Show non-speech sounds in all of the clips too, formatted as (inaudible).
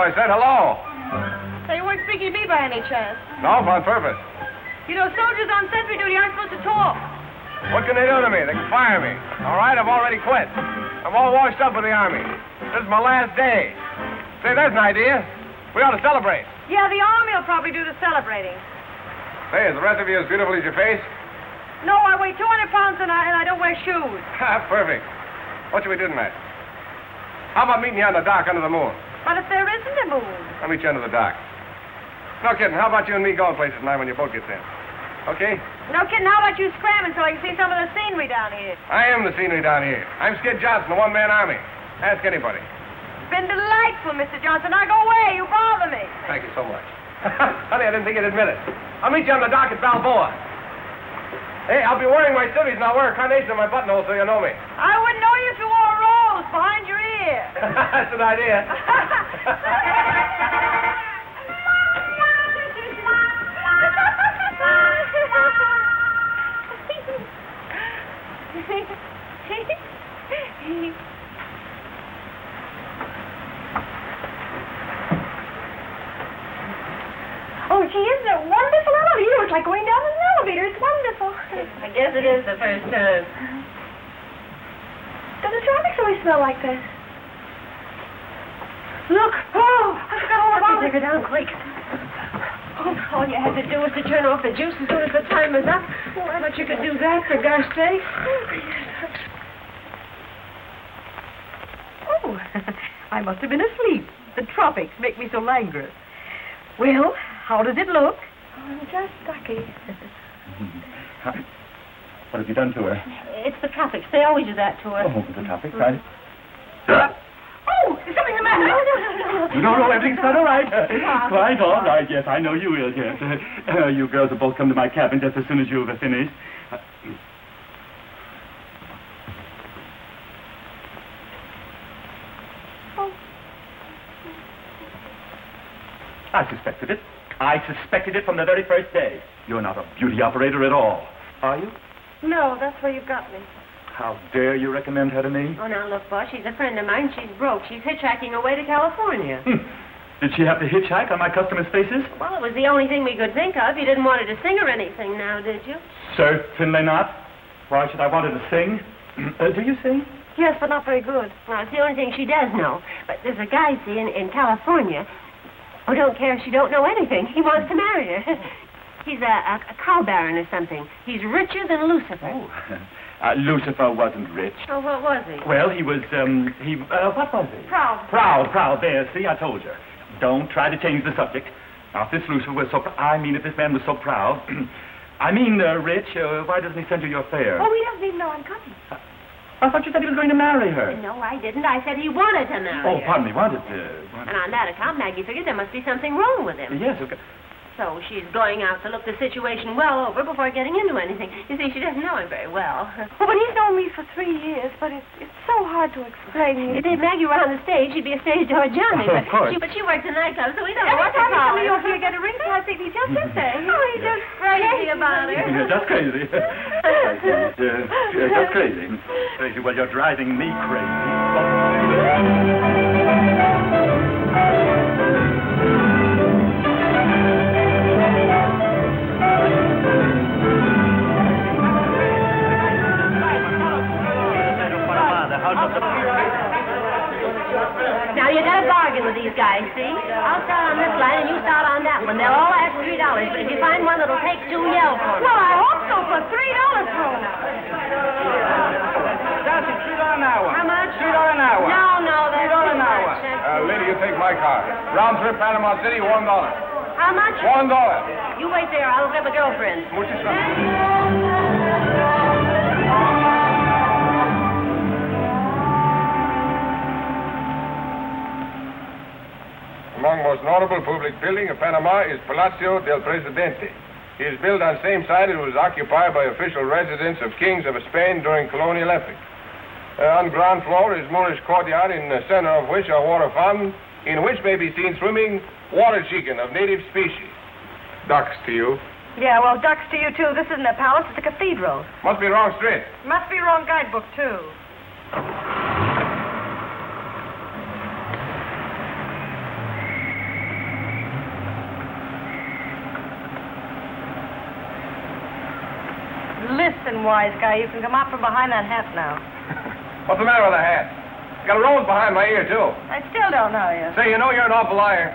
I said hello. So you weren't speaking to me by any chance? No, on purpose. You know, soldiers on sentry duty aren't supposed to talk. What can they do to me? They can fire me. All right, I've already quit. I'm all washed up with the Army. This is my last day. Say, there's an idea. We ought to celebrate. Yeah, the army will probably do the celebrating. Say, is the rest of you as beautiful as your face? No, I weigh 200 pounds and I, and I don't wear shoes. (laughs) Perfect. What should we do tonight? How about meeting you on the dock under the moon? But if there isn't a moon. I'll meet you under the dock. No kidding. How about you and me going places tonight when your boat gets in? Okay? No kidding, how about you scramming so I can see some of the scenery down here? I am the scenery down here. I'm Skid Johnson, the one-man army. Ask anybody. It's Been delightful, Mr. Johnson. Now go away. You bother me. Thank you so much. (laughs) Honey, I didn't think you'd admit it. I'll meet you on the dock at Balboa. Hey, I'll be wearing my civvies and I'll wear a carnation in my buttonhole so you know me. I wouldn't know you if you wore a rose behind your ear. (laughs) That's an idea. oh, gee, isn't it wonderful out here? It's like going down an elevator. It's wonderful. I guess it is the first time. Does the tropics always smell like this? Look! Oh, I forgot all about it. Take her down quick. Oh, all you had to do was to turn off the juice as soon as the time was up. Oh, I bet you could do that, for gosh sake. Oh, (laughs) I must have been asleep. The tropics make me so languorous. Well, how does it look? I'm just ducky. (laughs) What have you done to her? It's the tropics. They always do that to her. Oh, the topic, right? Oh, is something the matter? No, no, everything's quite all right. quite all right, yes, I know you will, yes. Uh, (laughs) you girls will both come to my cabin just as soon as you've finished. Uh, I suspected it. I suspected it from the very first day. You're not a beauty operator at all, are you? No, that's where you've got me. How dare you recommend her to me? Oh, now look, boss, she's a friend of mine. She's broke. She's hitchhiking away to California. Hmm. Did she have to hitchhike on my customers' faces? Well, it was the only thing we could think of. You didn't want her to sing or anything now, did you? Certainly not. Why should I want her to sing? (clears throat) Uh, do you sing? Yes, but not very good. Well, it's the only thing she does know. But there's a guy, see, in, in California who don't care if she don't know anything. He wants to marry her. (laughs) He's a, a, a cow baron or something. He's richer than Lucifer. Oh. (laughs) Uh, Lucifer wasn't rich. Oh, what was he? Well, he was, um, he, uh, what was he? Proud. Proud, proud. There, see, I told you. Don't try to change the subject. Now, if this Lucifer was so, I mean, if this man was so proud, (clears throat) I mean, uh, rich, uh, why doesn't he send you your fare? Oh, he doesn't even know I'm coming. I thought you said he was going to marry her. No, I didn't. I said he wanted to marry Oh, her. pardon me, wanted to. And on that account, Maggie figured there must be something wrong with him. Yes, of course. So she's going out to look the situation well over before getting into anything. You see, she doesn't know him very well. (laughs) Oh, but he's known me for three years, but it's, it's so hard to explain. If Maggie were on the stage, she'd be a stage door Johnny. (laughs) Of but course. She, but she works a nightclub, so we don't know Every what to time he call comes her. over here, get a ring I think he just sits there. (laughs) Oh, he's just crazy about her. You're just crazy. uh, uh, just crazy. Crazy. Well, you're driving me crazy. Now, you got a bargain with these guys, see? I'll start on this line and you start on that one. They'll all ask $3, but if you find one that'll take two, yell for it. Well. I hope so for three dollars thrown out. Johnson, three dollars an hour. How much? Three dollars an hour. No, no, that's $3 an hour. Uh, lady, you take my car. Round trip Panama City, one dollar. How much? One dollar. You wait there. I'll look up a girlfriend. Muchas gracias. Among most notable public building of Panama is Palacio del Presidente. It is built on same site it was occupied by official residents of kings of Spain during colonial epoch. Uh, on ground floor is Moorish courtyard, in the center of which are water fountain, in which may be seen swimming water chicken of native species. Ducks to you. Yeah, well, ducks to you, too. This isn't a palace, it's a cathedral. Must be wrong street. Must be wrong guidebook, too. Listen, wise guy, you can come out from behind that hat now. (laughs) What's the matter with the hat? Got a rose behind my ear, too. I still don't know you. Say, you know you're an awful liar.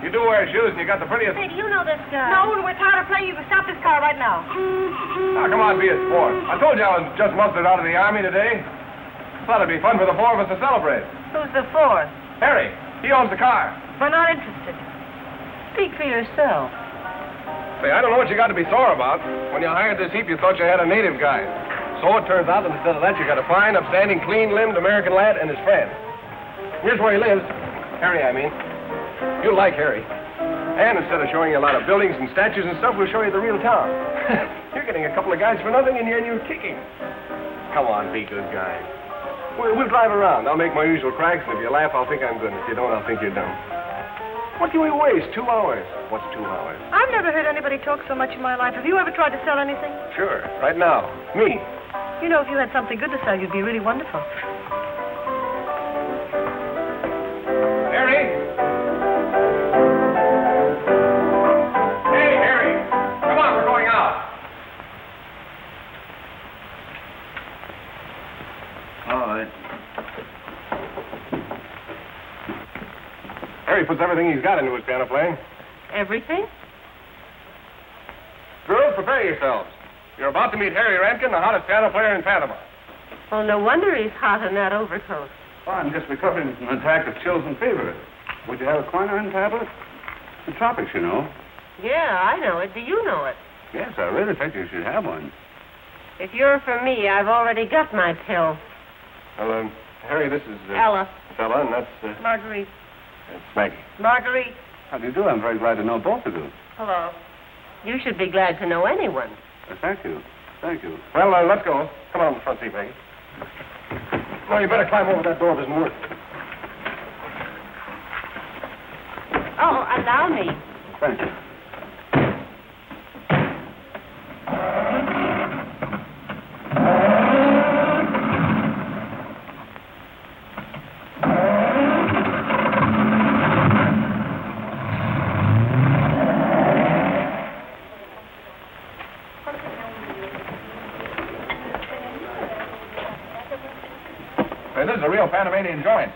You do wear shoes, and you got the prettiest... Say, do you know this guy? No, when we're tired of playing, you can stop this car right now. Now, come on, be a sport. I told you I was just mustered out of the army today. Thought it'd be fun for the four of us to celebrate. Who's the fourth? Harry, he owns the car. We're not interested. Speak for yourself. Say, I don't know what you got to be sore about. When you hired this heap, you thought you had a native guy. So it turns out that instead of that, you got a fine, upstanding, clean-limbed American lad and his friend. Here's where he lives. Harry, I mean. You'll like Harry. And instead of showing you a lot of buildings and statues and stuff, we'll show you the real town. (laughs) you're getting a couple of guys for nothing, and you're, you're kicking. Come on, be good guys. We'll, we'll drive around. I'll make my usual cracks, and if you laugh, I'll think I'm good. If you don't, I'll think you're dumb. What can we waste? Two hours. What's two hours? I've never heard anybody talk so much in my life. Have you ever tried to sell anything? Sure. Right now. Me. You know, if you had something good to sell, you'd be really wonderful. Harry puts everything he's got into his piano playing. Everything? Girls, prepare yourselves. You're about to meet Harry Rankin, the hottest piano player in Panama. Well, no wonder he's hot in that overcoat. Well, I'm just recovering from an attack of chills and fever. Would you have a quinine tablet? The tropics, you know. Yeah, I know it. Do you know it? Yes, I really think you should have one. If you're for me, I've already got my pill. Well, um, Harry, this is uh, Ella. Stella, and that's uh, Marguerite. That's Maggie. Marguerite. How do you do? I'm very glad to know both of you. Hello. You should be glad to know anyone. Uh, thank you. Thank you. Well, uh, let's go. Come on, the front seat, Maggie. No, you better climb over that door. Doesn't work. Oh, allow me. Thank you. Hey, this is a real Panamanian joint.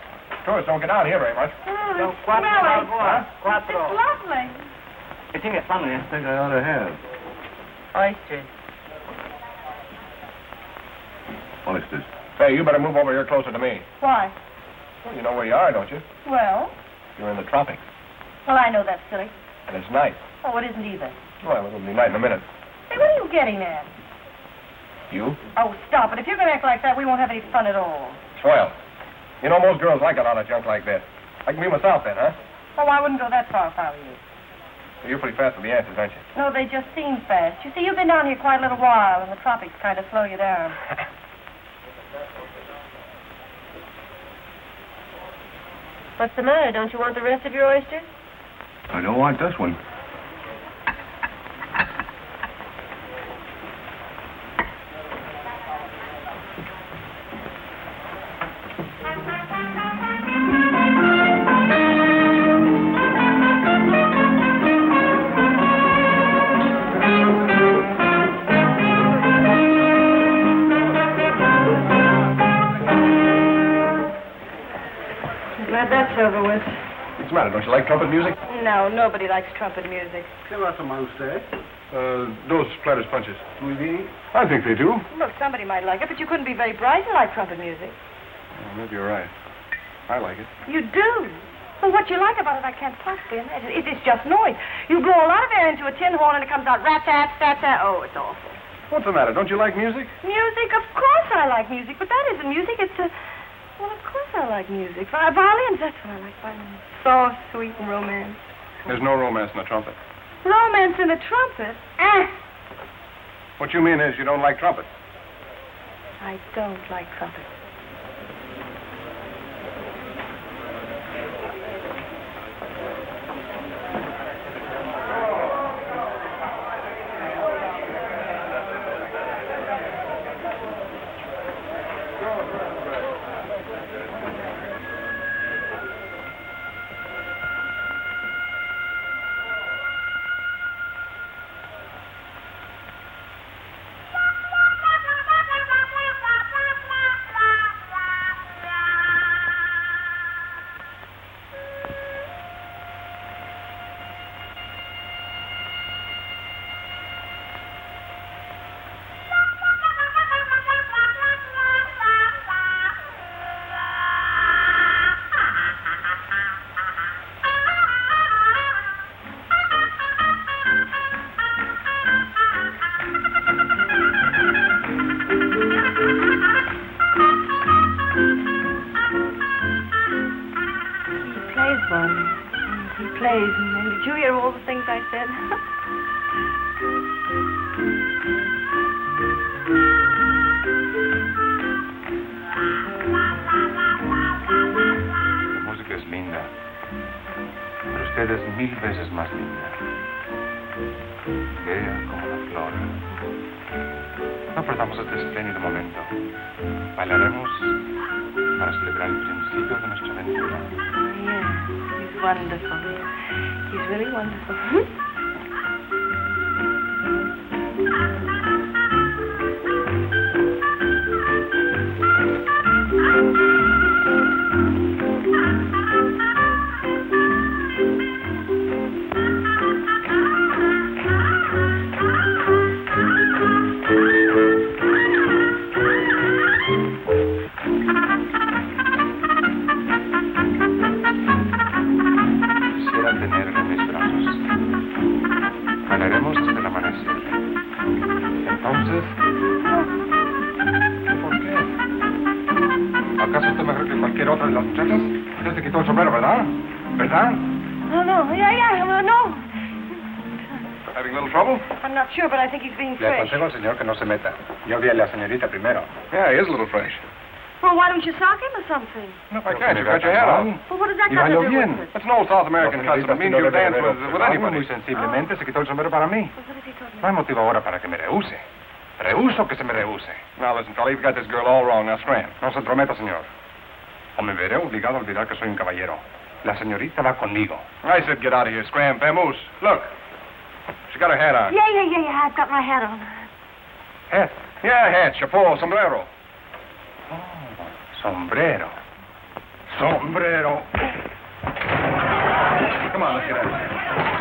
Tourists don't get out here very much. Oh, it's smelly. Huh? It's lovely. I think it's something I think I ought to have. Oysters. Oysters. Say, you better move over here closer to me. Why? Well, you know where you are, don't you? Well, You're in the tropics. well, I know that's silly. And it's night. Oh, it isn't either. Well, it'll be night in a minute. Hey, what are you getting at? You? Oh, stop it. If you're going to act like that, we won't have any fun at all. Swell. You know, most girls like a lot of junk like that. I can be myself then, huh? Oh, I wouldn't go that far if I were you. You're pretty fast with the answers, aren't you? No, they just seem fast. You see, you've been down here quite a little while, and the tropics kind of slow you down. (laughs) What's the matter? Don't you want the rest of your oysters? I don't want this one. Matter? Don't you like trumpet music? No, nobody likes trumpet music. ¿Qué va a tomar usted? Uh, those Planter's punches. Muy bien. I think they do. Look, somebody might like it, but you couldn't be very bright and like trumpet music. Well, maybe you're right. I like it. You do. Well, what you like about it, I can't possibly imagine. It, it's just noise. You blow a lot of air into a tin horn and it comes out rat tat, tat tat. Oh, it's awful. What's the matter? Don't you like music? Music, of course I like music, but that isn't music. It's a. Well, of course I like music. Vi- Violins, that's what I like. Violins. Soft, sweet, and romance. There's no romance in the trumpet. Romance in a trumpet? Ah! What you mean is you don't like trumpets. I don't like trumpets. La música es linda, pero usted es mil veces más linda. Bella como la flor. No perdamos este espléndido momento. Bailaremos para celebrar el principio de nuestra aventura. yeah, he's wonderful. He's really wonderful. (laughs) being aconsejo al señor que no se meta. Yo vi a la señorita primero. Yeah, he is a little fresh. Well, why don't you sock him or something? No, I can't. You've got your hat on. Well, what does that Y got to bailó do bien. with it? That's an old South American custom. It señorita means you dance with, with observado anybody. Muy sensiblemente se quitó el sombrero para mí. What has he told me? No hay motivo ahora para que me rehúse. Rehuso que se me rehúse. Now, listen, fella, you've got this girl all wrong. Now, scram. No se entrometa, señor. O me veré obligado a olvidar que soy un caballero. La señorita va conmigo. I said get out of here, scram. Vamoose. Look. She got her hat on. Yeah, yeah, yeah, yeah. I've got my hat on. Hat. Yeah, hat, chapeau, sombrero. Oh, sombrero. Sombrero. Come on, let's get out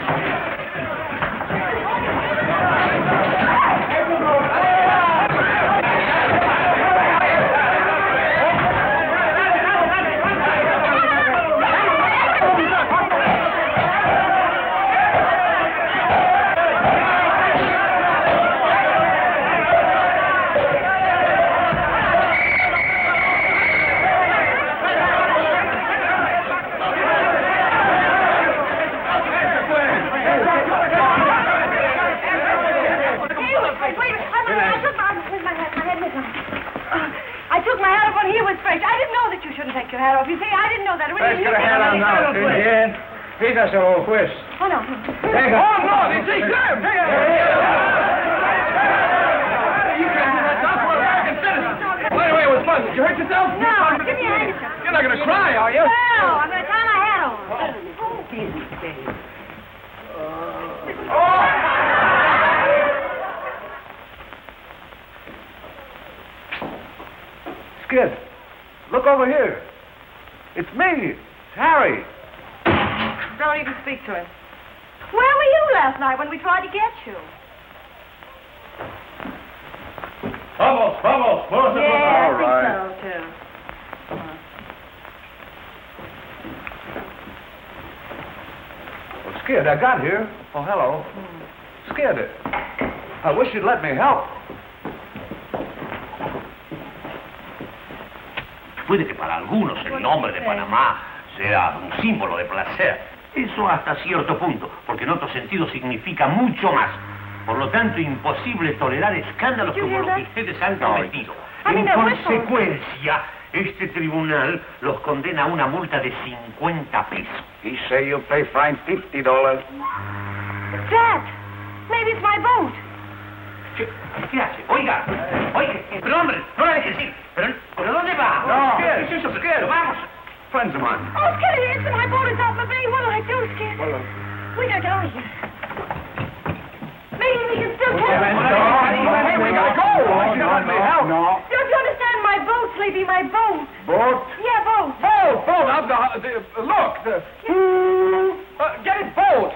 got here. Oh, hello. Skid, I wish you'd let me help. Puede que para algunos el nombre de Panamá sea un símbolo de placer, Eso hasta cierto punto, porque en otro sentido significa mucho más. Por lo tanto, imposible tolerar escándalos como los que ustedes han cometido. En consecuencia, este tribunal los condena a una multa de 50 pesos. He say you pay fine fifty dollars. Dad, maybe it's my boat. ¿Qué, qué hace? Oiga, oiga, pero hombre, no la dejes ir. ¿Pero, ¿pero dónde va? No, ¿Qué es eso? Pero vamos. Friends of mine. Oh, Skitty, it's my boat is out in the bay. What'll I do, Skid? Well, uh, We gotta get out of here. Maybe we can still catch Hey, we gotta go. Why should let me help? No. Don't you understand? My boat, Sleepy, my boat. Boat. Yeah, boat. Boat, boat. I've got, the, look, the, uh, get it, boat.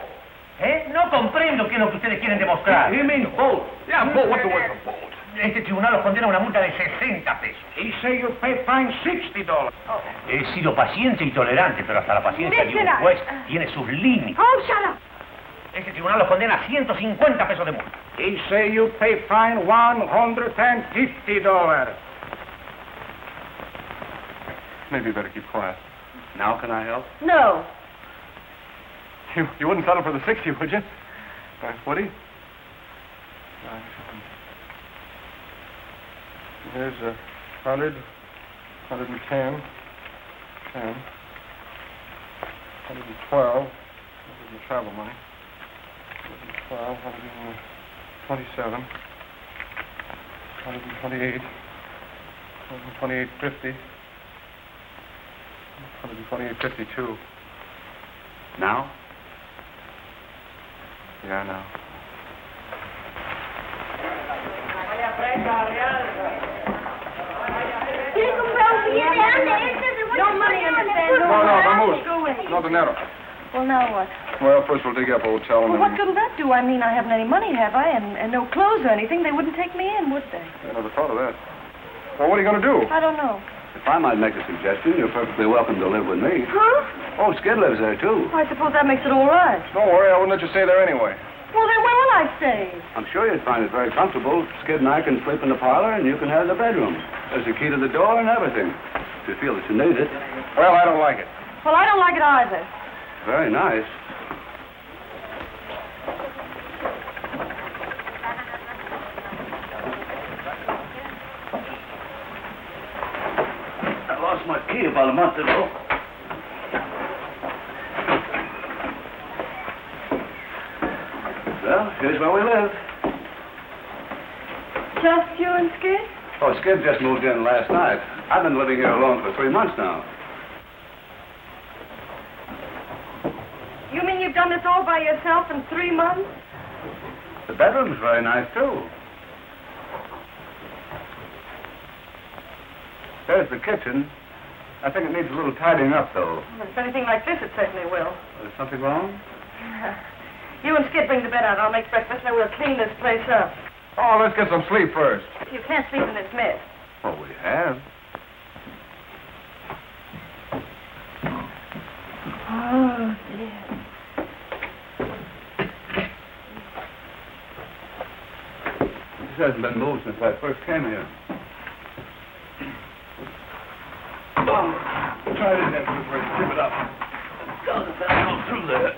¿Eh? No comprendo qué es lo que ustedes quieren demostrar. He means boat. Yeah, boat. What's the word for boat? Este tribunal los condena a una multa de 60 pesos. He say you pay fine sixty dollars. He sido paciente y tolerante, pero hasta la paciencia de un Listen, I- juez tiene sus límites. Oh, shut up. Este tribunal los condena a 150 pesos de multa. He say you pay fine one hundred and fifty dollars. Maybe you better keep quiet. Now can I help? No. You, you wouldn't settle for the 60, would you? Uh, would he? Uh, here's a hundred, hundred and ten, ten, hundred and twelve. This is the travel money. Hundred and twelve, hundred and twenty-seven, hundred and twenty-eight, hundred and twenty-eight fifty, hundred and twenty-eight fifty-two. Now? Yeah, now. No money, understand? No, no, vamos. Go away. No dinero. Well, now what? Well, first we'll dig up a hotel Well, then... what good'll that do? I mean, I haven't any money, have I? And, and no clothes or anything. They wouldn't take me in, would they? I never thought of that. Well, what are you going to do? I don't know. If I might make a suggestion, you're perfectly welcome to live with me. Huh? Oh, Skid lives there, too. I suppose that makes it all right. Don't worry, I wouldn't let you stay there anyway. Well, then where will I stay? I'm sure you'd find it very comfortable. Skid and I can sleep in the parlor, and you can have the bedroom. There's a key to the door and everything. If you feel that you need it. Well, I don't like it. Well, I don't like it either. Very nice. I lost my key about a month ago. Well, here's where we live. Just you and Skid? Oh, Skid just moved in last night. I've been living here alone for three months now. You mean you've done this all by yourself in three months? The bedroom's very nice, too. There's the kitchen. I think it needs a little tidying up, though. Well, if anything like this, it certainly will. Is something wrong? You and Skid bring the bed out. I'll make breakfast, and we'll clean this place up. Oh, let's get some sleep first. You can't sleep in this mess. Oh, we have. Oh, dear. This hasn't been moved since I first came here. Oh, try it again before I strip it up. Go through there.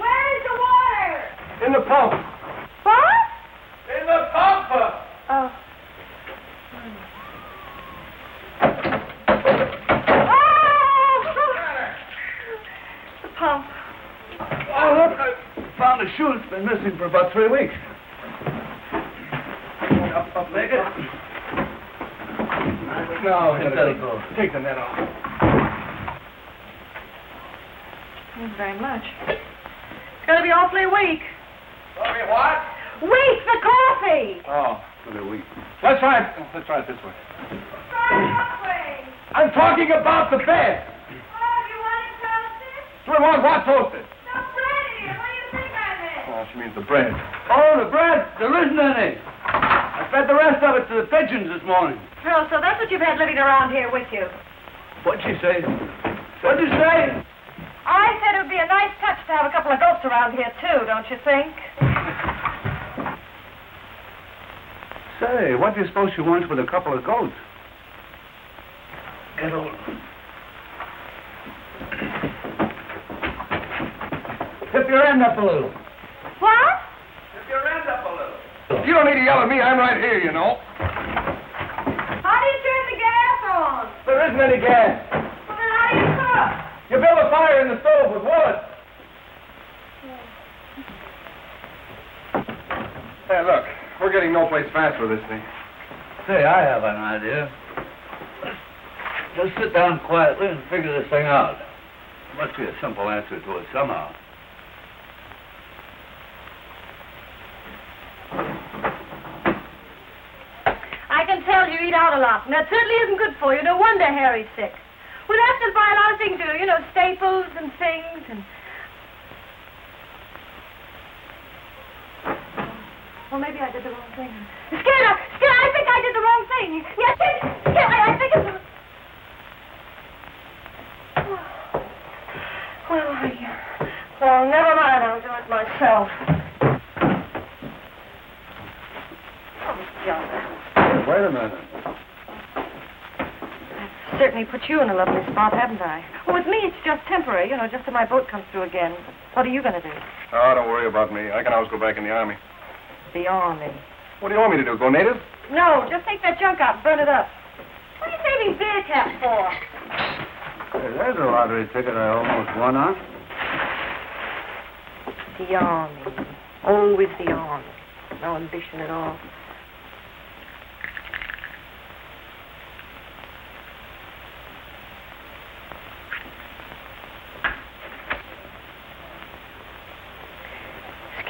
Where's the water? In the pump. What? In the pump! Oh. Oh! (laughs) The pump. Oh, look, I found a shoe that's been missing for about three weeks. Up, up, make it. No, Let it go. Take the net off. It's going to be awfully weak. Sorry, what? Weak, the coffee! Oh, for the week. Let's try it. Let's try it this way. Try that way. I'm talking about the bed. Oh, you want it toasted? We want what toasted? The bread here. What do you think I meant? Oh, she means the bread. Oh, the bread. There isn't any. I fed the rest of it to the pigeons this morning. Oh, so that's what you've had living around here with you. What'd she say? What'd you say? I said it would be a nice touch to have a couple of goats around here, too, don't you think? Say, what do you suppose she wants with a couple of goats? Get over. end up a little. What? Tip your end up a little. You don't need to yell at me. I'm right here, you know. How do you turn the gas on? There isn't any gas. You build a fire in the stove with wood. Hey, look. We're getting no place fast with this thing. Say, I have an idea. Just sit down quietly and figure this thing out. There must be a simple answer to it somehow. I can tell you eat out a lot, and that certainly isn't good for you. No wonder Harry's sick. We'll have to buy a lot of things, you know, you know, staples and things and. Well, maybe I did the wrong thing. Skinner, Skinner, I think I did the wrong thing. Yes, Skinner, I, I think it's. Well, I. Well, never mind. I'll do it myself. Oh, John. Wait a minute. Certainly put you in a lovely spot, haven't I? Well, with me, it's just temporary, you know, just till my boat comes through again. What are you going to do? Oh, don't worry about me. I can always go back in the army. The army. What do you want me to do? Go native? No, just take that junk out and burn it up. What are you saving beer caps for? Hey, there's a lottery ticket I almost won on. The army. Always the army. No ambition at all.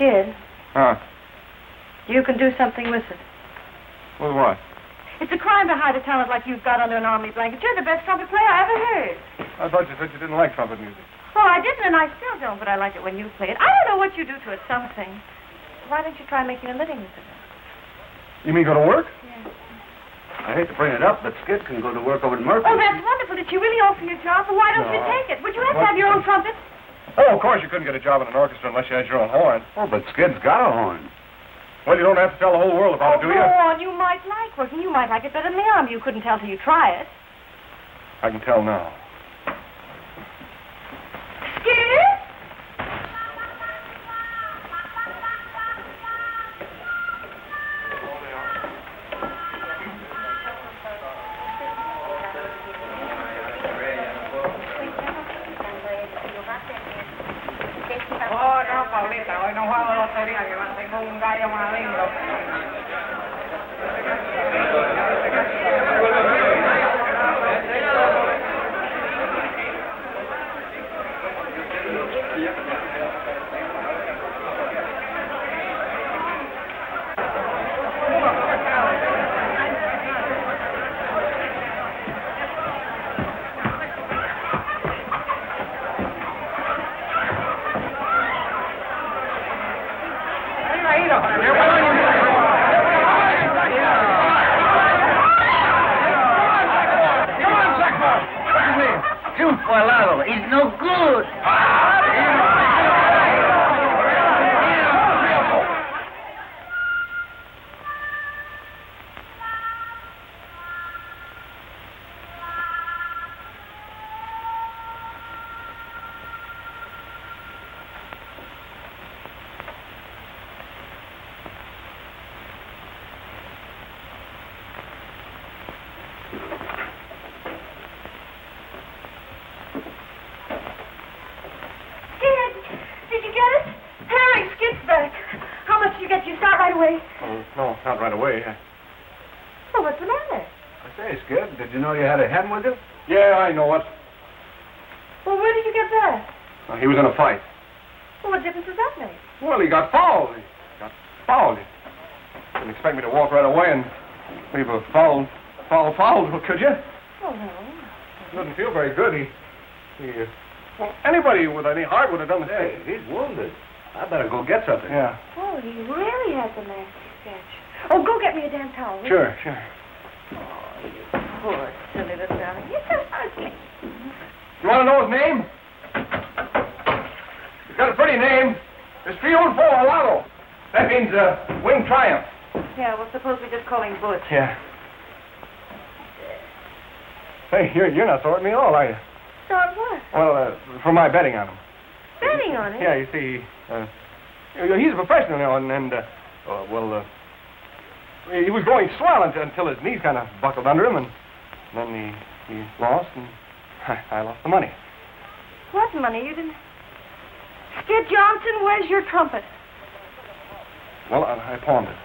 Skid, Huh? you can do something with it. With what? It's a crime to hide a talent like you've got under an army blanket. You're the best trumpet player I ever heard. I thought you said you didn't like trumpet music. Oh, I didn't, and I still don't, but I like it when you play it. I don't know what you do to it, something. Why don't you try making a living with it? You mean go to work? Yes. I hate to bring it up, but Skid can go to work over at Murphy. Oh, that's wonderful. Did she really offer you a job? Well, why don't you take it? Would you have to have your own trumpet? Oh, of course you couldn't get a job in an orchestra unless you had your own horn. Oh, but Skid's got a horn. Well, you don't have to tell the whole world about oh, it, do oh, go you? on. You might like working. You might like it better than the army. You couldn't tell till you try it. I can tell now. Right. Oh, no, not right away. Well, what's the matter? I say, Skid, did you know you had a hen with you? Yeah, I know it. Well, where did you get that? Uh, he was in a fight. Well, what difference does that make? Well, he got fouled. He got fouled. You didn't expect me to walk right away and leave a foul, foul, foul, could you? Oh, no. He doesn't feel very good. He, he, uh, well, anybody with any heart would have done the Hey, same. he's wounded. I better go get something. Yeah, Oh, he really has a nasty sketch. Oh, go get me a damn towel. will you? sure, you Poor silly little darling. You're so ugly. You want to know his name? He's got a pretty name. It's Triunfo Alado. That means uh, winged triumph. Yeah, well, suppose we just call him Butch. Yeah. Hey, you're, you're not sorting me at all, are you? Start what? Well, uh, for my betting on him. betting on him? Yeah, you see, uh, he's a professional now, and, and uh, uh, well, uh, he was going swell until, until his knees kind of buckled under him, and then he, he lost, and (laughs) I, I lost the money. What money? You didn't. Skid Johnson, where's your trumpet? Well, I, I pawned it.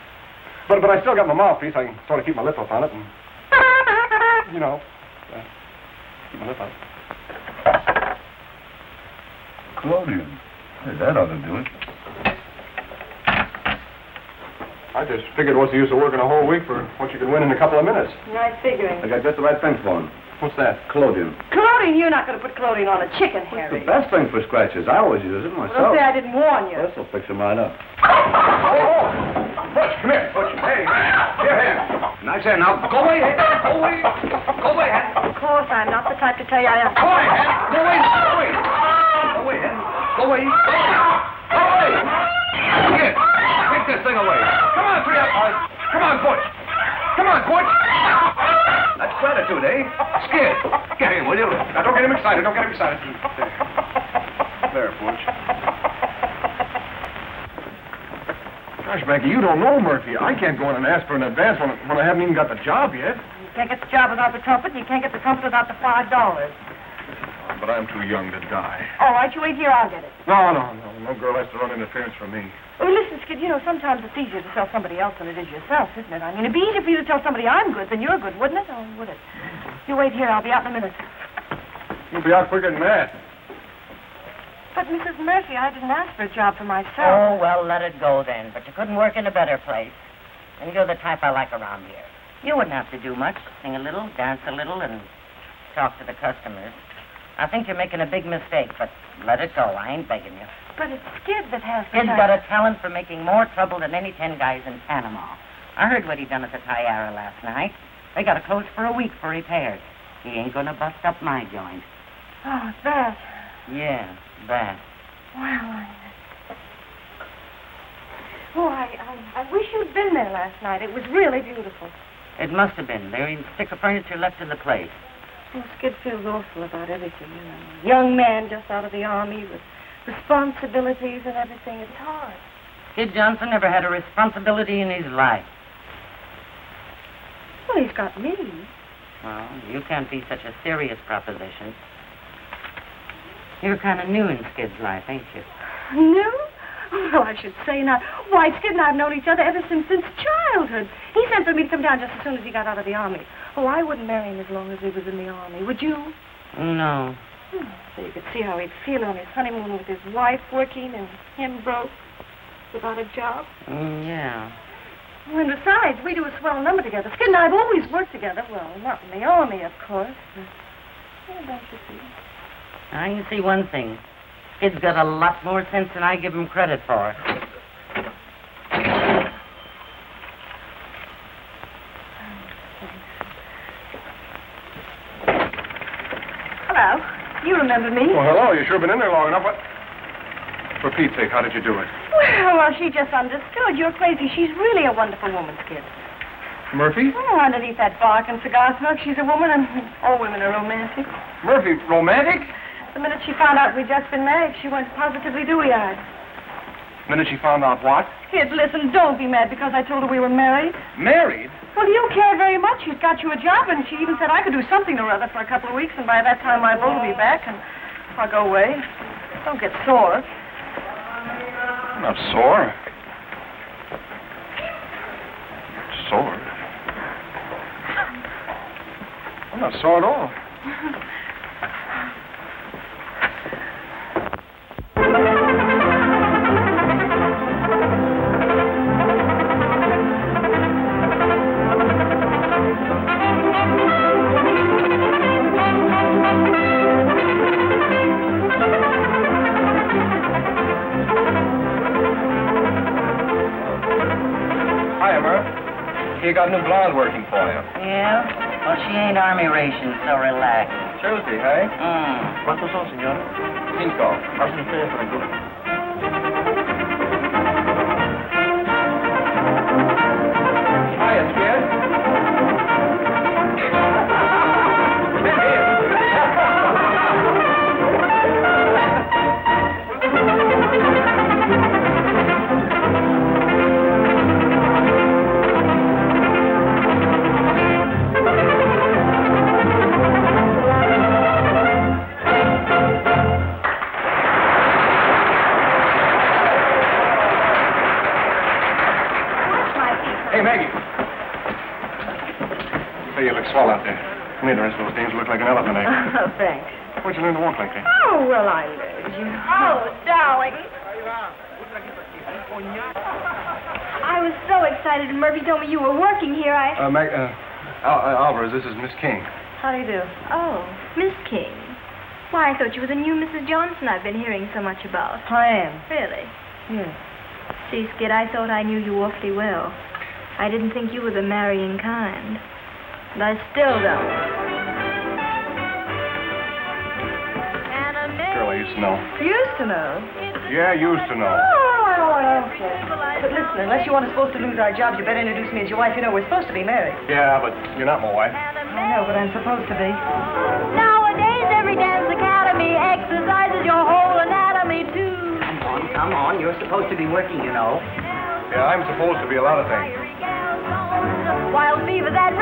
But but I still got my mouthpiece. I can sort of keep my lip up on it, and (laughs) you know, uh, keep my lip on it. Collodion. Hey, that ought to do it. I just figured what's the use of working a whole week for what you could win in a couple of minutes. Nice figuring. I got just the right thing for him. What's that? Collodion. Clothing, you're not going to put clothing on a chicken, It's Harry. the best thing for scratches. I always use it myself. Don't say I didn't warn you. This'll fix him right up. Oh, Butch, come here, Butch. Hey, here, here. Nice hand. Now, go away, Hank. Go away. Go away, Hank. Of course, I'm not the type to tell you I am. Go away, Hank. Go away. Go away. Go away, Hank. Go away. Go away. Here. Take this thing away. Come on, three up. Come on, Butch. Come on, Butch. That's gratitude, eh? Skid. Get in, will you? Now, don't get him excited. Don't get him excited. There, Butch. Gosh, Maggie, you don't know Murphy. I can't go in and ask for an advance when, when I haven't even got the job yet. You can't get the job without the trumpet, and you can't get the trumpet without the five dollars. But I'm too young to die. All right, you wait here, I'll get it. No, no, no. No girl has to run interference for me. Oh, listen, Skid, you know, sometimes it's easier to tell somebody else than it is yourself, isn't it? I mean, it'd be easier for you to tell somebody I'm good than you're good, wouldn't it? Oh, would it? You wait here, I'll be out in a minute. You'll be out quicker than that. But, Mrs. Murphy, I didn't ask for a job for myself. Oh, well, let it go then. But you couldn't work in a better place. And you're the type I like around here. You wouldn't have to do much. Sing a little, dance a little, and talk to the customers. I think you're making a big mistake, but let it go. I ain't begging you. But it's Skid that has the Kid's got a talent for making more trouble than any ten guys in Panama. I heard what he done at the Tiara last night. They got to close for a week for repairs. He ain't gonna bust up my joint. Oh, that. Yeah, that. Well, I... Oh, I, I, I wish you'd been there last night. It was really beautiful. It must have been. There ain't a stick of furniture left in the place. Oh, Skid feels awful about everything, you know. Young man just out of the army with responsibilities and everything. It's hard. Kid Johnson never had a responsibility in his life. Well, he's got me. Well, you can't be such a serious proposition. You're kind of new in Skid's life, ain't you? New? Well, I should say not. Why, Skid and I have known each other ever since since childhood. He sent for me to come down just as soon as he got out of the army. Oh, I wouldn't marry him as long as he was in the army. Would you? No. Hmm, So you could see how he'd feel on his honeymoon with his wife working and him broke without a job. Mm, yeah. Oh, and besides, we do a swell number together. Skid and I have always worked together. Well, not in the army, of course. But, oh, don't you see? I can see one thing. Kid's got a lot more sense than I give him credit for. Hello. You remember me? Well, hello. You sure been in there long enough. What? For Pete's sake, how did you do it? Well, well, she just understood. You're crazy. She's really a wonderful woman, Skid. Murphy? Oh, underneath that bark and cigar smoke, she's a woman, and all women are romantic. Murphy, romantic? The minute she found out we'd just been married, she went positively dewy-eyed. Minute she found out what? Kid, listen, don't be mad because I told her we were married. Married? Well, you care very much. She's got you a job, and she even said I could do something or other for a couple of weeks, and by that time my bull will be back, and I'll go away. Don't get sore. I'm not sore. Sore? I'm not sore at all. (laughs) You got a new blonde working for you. Yeah? Well, she ain't army ration, so relax. Tuesday, hey? Mm. ¿Cuántos son, señora? Cinco. Pasen ustedes por aquí. Told me you were working here. I. Uh, Mag, uh, Al- uh, Alvarez, this is Miss King. How do you do? Oh, Miss King. Why, I thought you were the new Mrs. Johnson I've been hearing so much about. I am. Really? Yes. Gee, Skid, I thought I knew you awfully well. I didn't think you were the marrying kind. And I still don't. Girl I used to know. Used to know. Yeah, used to know. Oh, okay. But listen, unless you want us both to lose our jobs, you better introduce me as your wife. You know, we're supposed to be married. Yeah, but you're not my wife. I know, but I'm supposed to be. Nowadays, every dance academy exercises your whole anatomy, too. Come on, come on. You're supposed to be working, you know. Yeah, I'm supposed to be a lot of things. Wild fever that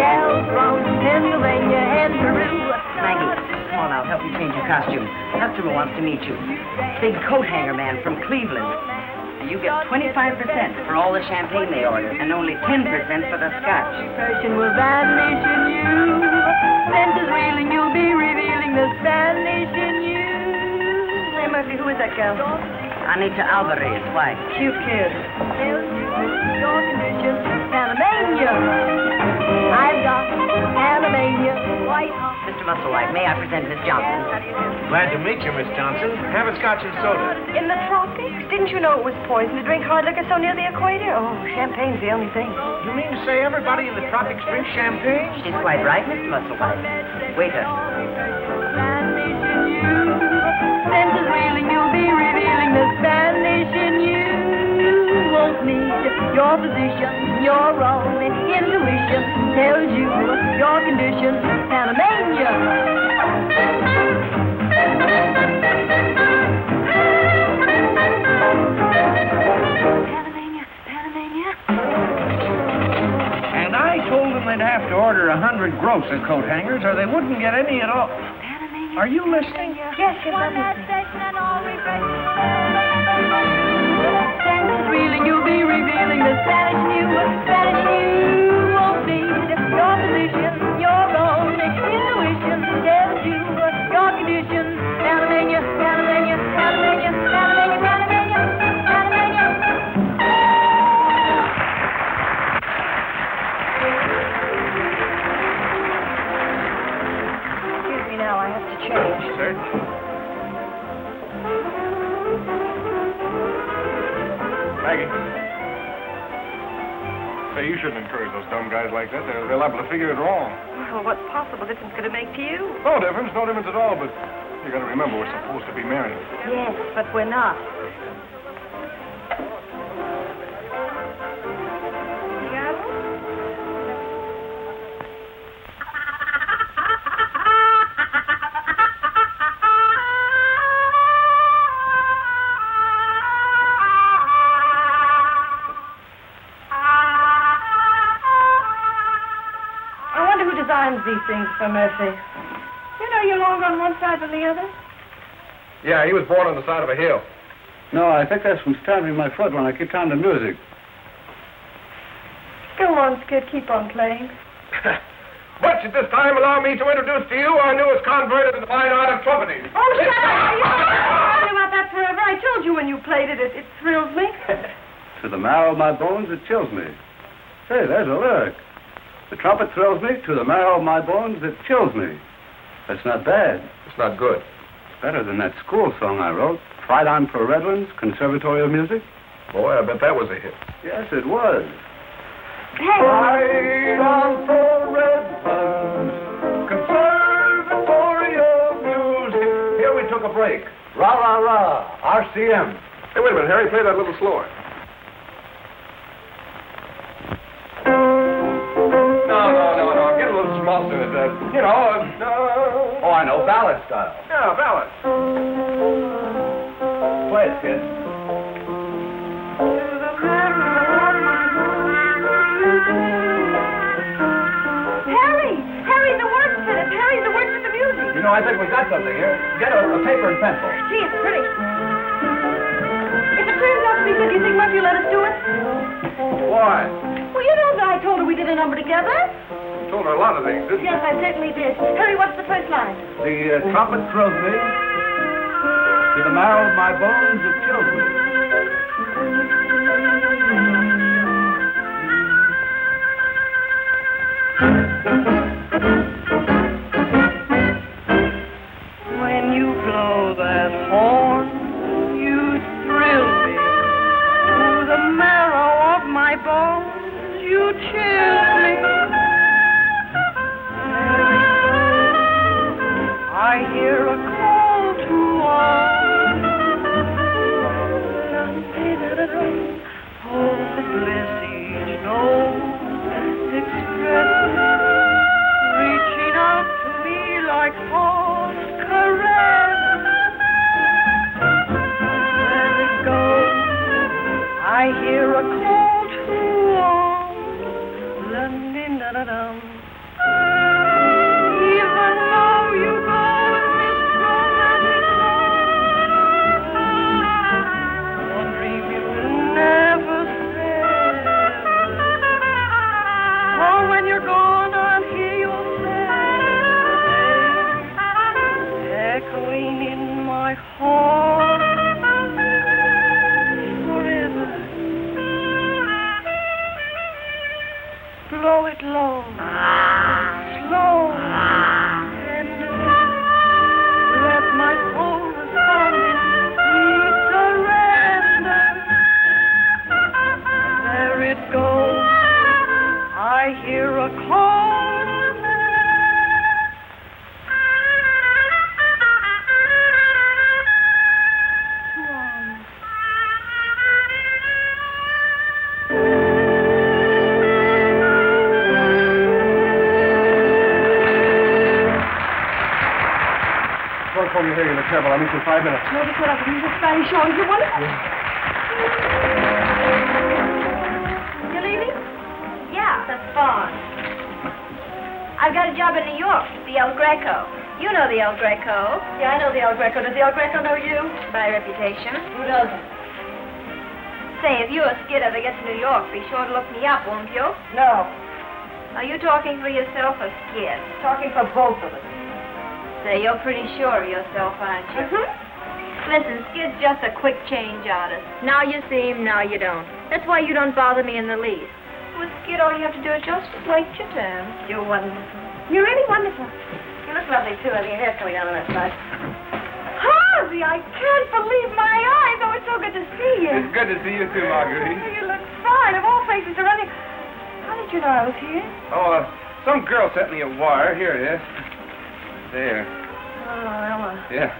gals from Pennsylvania and Peru. Maggie, come on, I'll help you change your costume. Customer wants to meet you. Big coat hanger man from Cleveland. And you get 25% for all the champagne they order, and only 10% for the scotch. Depression will vanish in you. Senses reeling, you'll be revealing the Spanish in you. Hey, Murphy, who is that girl? Anita Alvarez, why? Cute kid. Tells I've got Panamania, white hot. Mr. Musselwhite, may I present Miss Johnson? Glad to meet you, Miss Johnson. Have a scotch and soda. In the tropics? Didn't you know it was poison to drink hard liquor so near the equator? Oh, champagne's the only thing. You mean to say everybody in the tropics drinks champagne? She's quite right, Mr. Musselwhite. Waiter. Your position, your own intuition tells you your condition, Panamania. Panamania, Panamania. And I told them they'd have to order a hundred gross of coat hangers or they wouldn't get any at all. Panamania. Are you listening? Yes, you're yes, reeling, you'll be revealing the Spanish new, Spanish new. Maggie. Say, you shouldn't encourage those dumb guys like that. They're, they're liable to figure it wrong. Well, what possible difference could it make to you? No difference, no difference at all, but you gotta remember we're supposed to be married. Yes, but we're not. Wonder these things for mercy. You know you're longer on one side than the other. Yeah, he was born on the side of a hill. No, I think that's from stamping my foot when I keep on the music. Go on, Skid. Keep on playing. (laughs) Butch, at this time, allow me to introduce to you our newest convert to the fine art of trumpeting. Oh, shut up! You talking about that forever. I told you when you played it, it, it thrills me. (laughs) To the marrow of my bones, it chills me. Say, there's a lyric. The trumpet thrills me. To the marrow of my bones, it chills me. That's not bad. It's not good. It's better than that school song I wrote. Fight on for Redlands, Conservatory of Music. Boy, I bet that was a hit. Yes, it was. Hey. Fight on for Redlands, Conservatory of Music. Here we took a break. Rah, rah, rah. RCM. Hey, wait a minute, Harry. Play that a little slower. No. Get a little schmaltz in it. Uh, you know, uh. Oh, I know. Ballad style. Yeah, ballad. Play it, kid. Harry! Harry, the words to it. Harry, the words to the music. You know, I think we've got something here. Get a, a paper and pencil. Gee, it's pretty. If it turns out to be good, do you think Murphy will let us do it? Why? Well, you know that I told her we did a number together. You told her a lot of things, didn't Yes, I certainly did. Harry, what's the first line? The uh, trumpet thrills me. To the marrow of my bones, it chills me. When (laughs) hear a call slow, what I can use this Spanish showing. You wonderful. You leaving? Yeah, that's fine. I've got a job in New York, the El Greco. You know the El Greco. Yeah, I know the El Greco. Does the El Greco know you? By reputation. Who doesn't? Say, if you're a Skid ever get to New York, be sure to look me up, won't you? No. Are you talking for yourself or Skid? Talking for both of us. Say, you're pretty sure of yourself, aren't you? Mhm. Listen, Skid's just a quick change artist. Now you see him, now you don't. That's why you don't bother me in the least. With Skid, all you have to do is just wait your turn. You're wonderful. You're really wonderful. You look lovely, too. Have your hair coming down on that side. Harvey, I can't believe my eyes. Oh, it's so good to see you. It's good to see you too, Marguerite. Oh, you look fine. Of all places to run in. How did you know I was here? Oh, uh, some girl sent me a wire. Here it is. There. Oh, Ella. Yeah.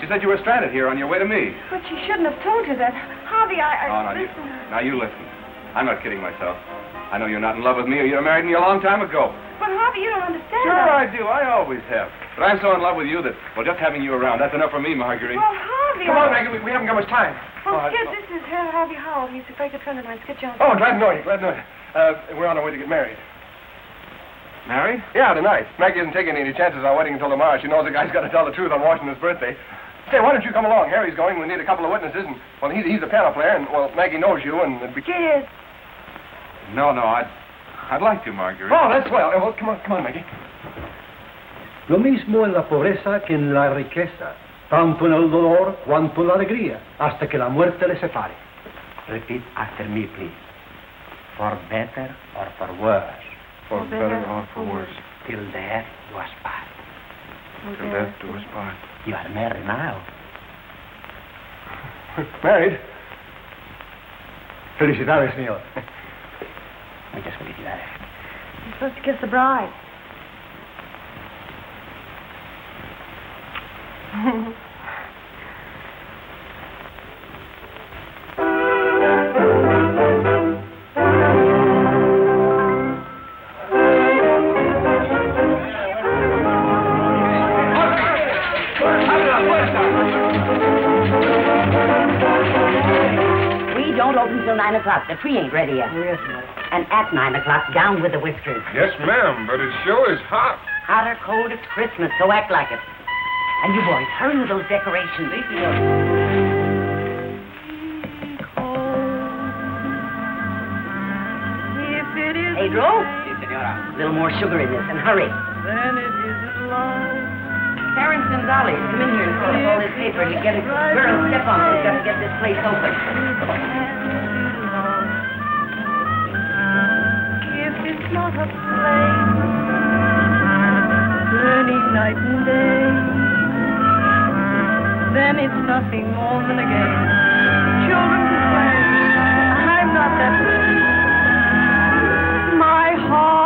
She said you were stranded here on your way to me. But she shouldn't have told you that. Harvey, I... I Oh, now you, listen. now you listen. I'm not kidding myself. I know you're not in love with me or you'd have married me a long time ago. But Harvey, you don't understand. Sure I... I do. I always have. But I'm so in love with you that, well, just having you around, that's enough for me, Marguerite. Well, Harvey... Come I... on, Maggie. We, we haven't got much time. Well, Oh, Skid, I- this is Har- Harvey Howell. He's a very good friend of mine, Skid Jones. Oh, glad to know you. Glad to know you. Uh, we're on our way to get married. Married? Yeah, tonight. Maggie isn't taking any chances on waiting until tomorrow. She knows the guy's got to tell the truth on Washington's birthday. Say, why don't you come along? Harry's going. We need a couple of witnesses, and well, he's he's a piano player, and well, Maggie knows you, and it'd be. Skid. No, no, I'd, I'd like to, Marguerite. Oh, that's well. Well, come on, come on, Maggie. Lo mismo en la pobreza que en la riqueza, tanto en el dolor cuanto en la alegría, hasta que la muerte les separe. Repeat after me, please. For better or for worse. For better or for worse. Till death do us part. Till death do us part. You are (laughs) married now. Married? Felicidades, señor. Muchas felicidades. You're supposed to kiss the bride. (laughs) till 9 o'clock. The tree ain't ready yet. Yes, ma'am. And at 9 o'clock, down with the whiskers. Yes, ma'am, but it sure is hot. Hot or cold, it's Christmas, so act like it. And you boys, hurry with those decorations. If it is Pedro? A little more sugar in this, and hurry. then it isn't love. Terrence and Dolly, come in here and fill up all this paper and get a girl step on it. We've got to get this place open. It's not a flame burning night and day, then it's nothing more than a game. Children can play. I'm not that way. My heart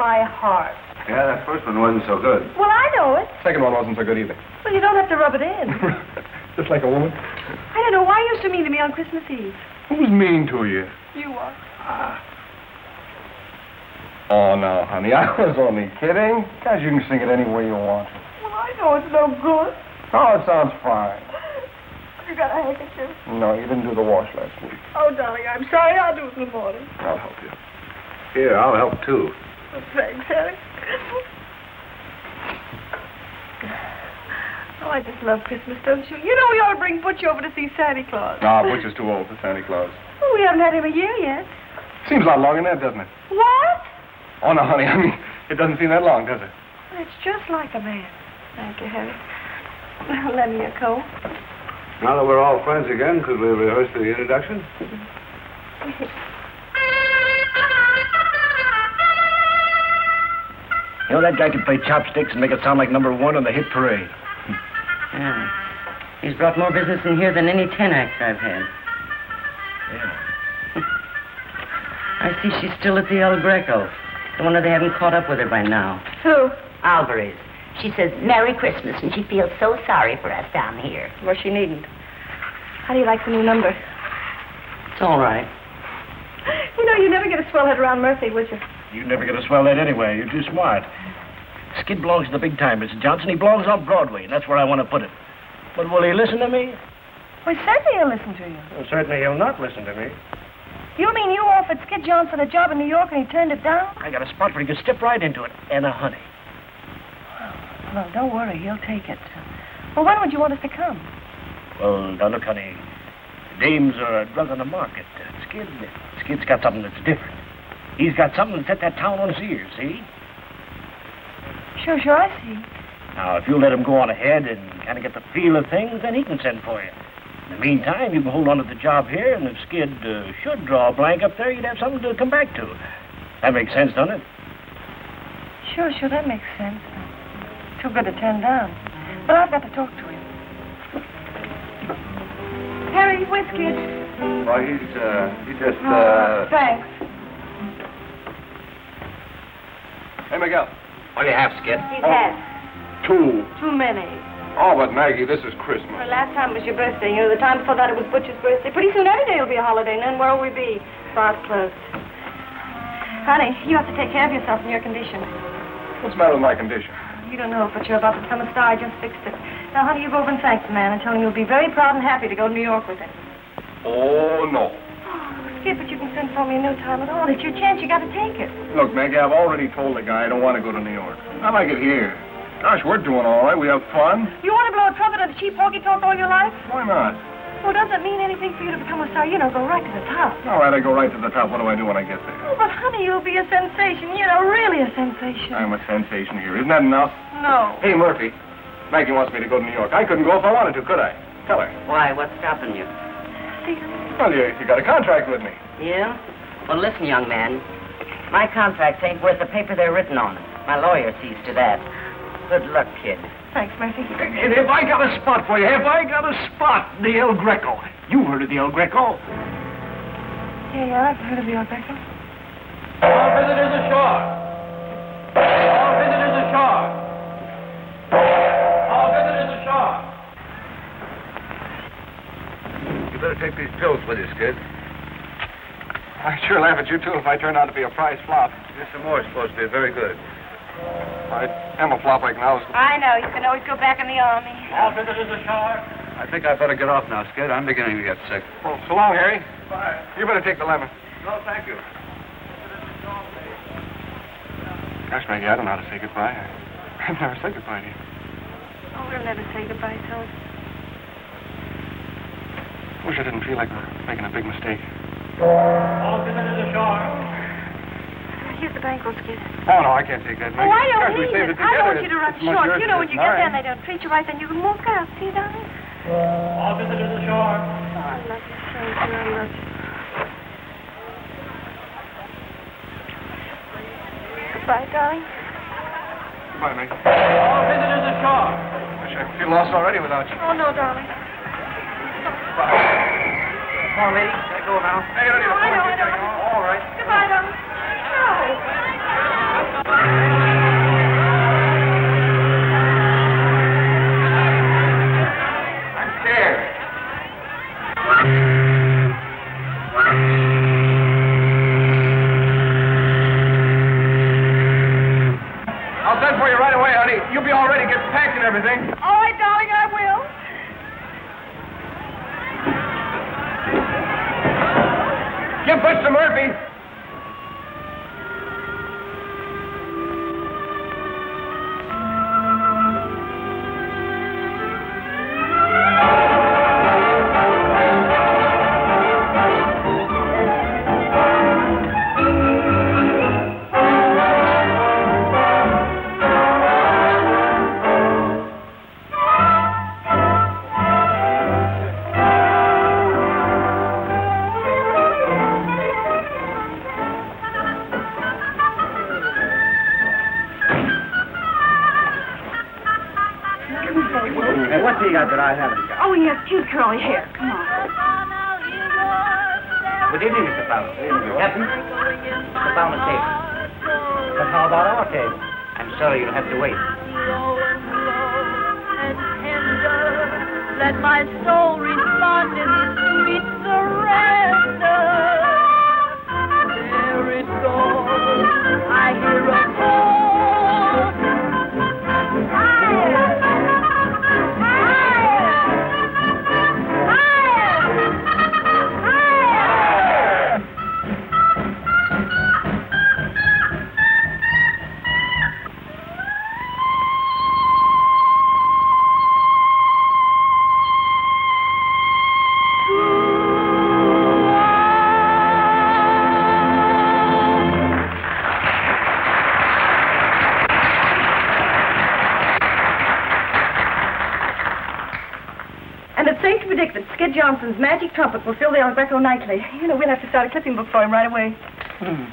my heart. Yeah, that first one wasn't so good. Well, I know it. Second one wasn't so good either. Well, you don't have to rub it in. (laughs) Just like a woman. I don't know why you used to mean to me on Christmas Eve. Who's mean to you? You are. (laughs) Oh, no, honey, I was only kidding. Guys, you can sing it any way you want. Well, I know it's no good. Oh, it sounds fine. (laughs) You got a handkerchief. No, you didn't do the wash last week. Oh, darling, I'm sorry. I'll do it in the morning. I'll help you. Here, I'll help too. Oh, thanks, Harry. Oh, I just love Christmas, don't you? You know we ought to bring Butch over to see Santa Claus. No, Butch is too old for Santa Claus. Oh, we haven't had him a year yet. Seems a lot longer than that, doesn't it? What? Oh, no, honey, I mean, it doesn't seem that long, does it? It's just like a man. Thank you, Harry. Now, lend me a coat. Now that we're all friends again, could we rehearse the introduction? You know, that guy can play chopsticks and make it sound like number one on the hit parade. Yeah. He's brought more business in here than any ten acts I've had. Yeah. (laughs) I see she's still at the El Greco. I wonder they haven't caught up with her by now. Who? Alvarez. She says Merry Christmas, and she feels so sorry for us down here. Well, she needn't. How do you like the new number? It's all right. (laughs) You know, you never get a swell head around Murphy, would you? You never get a swell head anyway. You're too smart. Skid belongs to the big time, Mr. Johnson. He belongs on Broadway, and that's where I want to put him. But will he listen to me? Well, certainly he'll listen to you. Well, certainly he'll not listen to me. You mean you offered Skid Johnson a job in New York and he turned it down? I got a spot where he can step right into it. And a honey. Well, don't worry, he'll take it. Well, when would you want us to come? Well, now look, honey. Dames are a drug on the market. Skid, Skid's got something that's different. He's got something that set that town on its ears, see? Sure, sure, I see. Now, if you'll let him go on ahead and kind of get the feel of things, then he can send for you. In the meantime, you can hold on to the job here, and if Skid uh, should draw a blank up there, you'd have something to come back to. That makes sense, doesn't it? Sure, sure, that makes sense. Too good to turn down. But I've got to talk to him. Harry, where's Skid? Why, he's, uh, he just, Oh, uh... thanks. Hey, Miguel. What do you have, Skid? He's had Two. too many. Oh, but Maggie, this is Christmas. Well, last time was your birthday. You know, the time before that it was Butcher's birthday. Pretty soon every day will be a holiday, and then where'll we be? Bars closed. Honey, you have to take care of yourself in your condition. What's the matter with my condition? You don't know, but you're about to become a star. I just fixed it. Now, honey, you go over and thank the man and tell him you'll be very proud and happy to go to New York with him. Oh, no. Skid, but you can send for me in no time at all. It's your chance. You got to take it. Look, Maggie, I've already told the guy I don't want to go to New York. I like it here. Gosh, we're doing all right. We have fun. You want to blow a trumpet on the cheap honky tonk all your life? Why not? Well, does it mean anything for you to become a star? You know, go right to the top. All right, I go right to the top. What do I do when I get there? Oh, but honey, you'll be a sensation. You know, really a sensation. I'm a sensation here. Isn't that enough? No. Hey, Murphy. Maggie wants me to go to New York. I couldn't go if I wanted to, could I? Tell her. Why? What's stopping you? Well, you, you got a contract with me. Yeah? Well, listen, young man. My contracts ain't worth the paper they're written on. My lawyer sees to that. Good luck, kid. Thanks, Murphy. And have I got a spot for you? Have I got a spot? The El Greco. You heard of the El Greco? Yeah, yeah, I've heard of the old Greco. All visitors ashore. All visitors ashore. All visitors ashore. You better take these pills with you, kid. I'd sure laugh at you, too, if I turned out to be a prize flop. Here's some more supposed to be very good. I am a flop like now. I know. You can always go back in the army. All visitors ashore. I think I'd better get off now, Skid. I'm beginning to get sick. Well, so long, Harry. Bye. You better take the lemon. No, thank you. Gosh, Maggie, I don't know how to say goodbye. (laughs) I've never said goodbye to you. Oh, we'll never say goodbye, Toad. Wish I didn't feel like making a big mistake. All visitors ashore. Here's the bankroll, Skid. Oh, no, I can't take that, Oh, I don't need it. it I don't want you to run It's short. You know, when you it's get there mine. and they don't treat you right, then you can walk out. See, darling? Uh, All visitors ashore. Oh, I love you so, dear. I love. Goodbye, darling. Goodbye, Maggie. All visitors ashore. Wish I feel lost already without you. Oh, no, darling. Come on, lady. Let go now. Hey, you don't need No, to I know, pull I know. anything. All right. Trumpet will fill Greco nightly. You know, we'll have to start a clipping book for him right away. Hmm.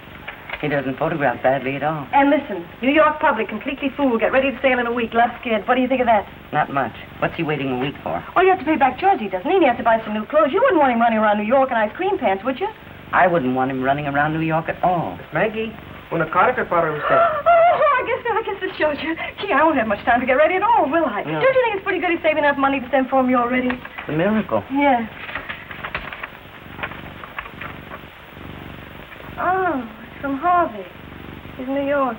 He doesn't photograph badly at all. And listen, New York public completely fooled. Get ready to sail in a week. Love Skid. What do you think of that? Not much. What's he waiting a week for? Oh, you have to pay back Georgie, doesn't he? And he has to buy some new clothes. You wouldn't want him running around New York in ice cream pants, would you? I wouldn't want him running around New York at all. Maggie, una carta para usted. Oh, I guess I guess this shows you. Gee, I won't have much time to get ready at all, will I? No. Don't you think it's pretty good he's saving enough money to send for me already? The miracle. Yeah. Oh, it's from Harvey. He's in New York.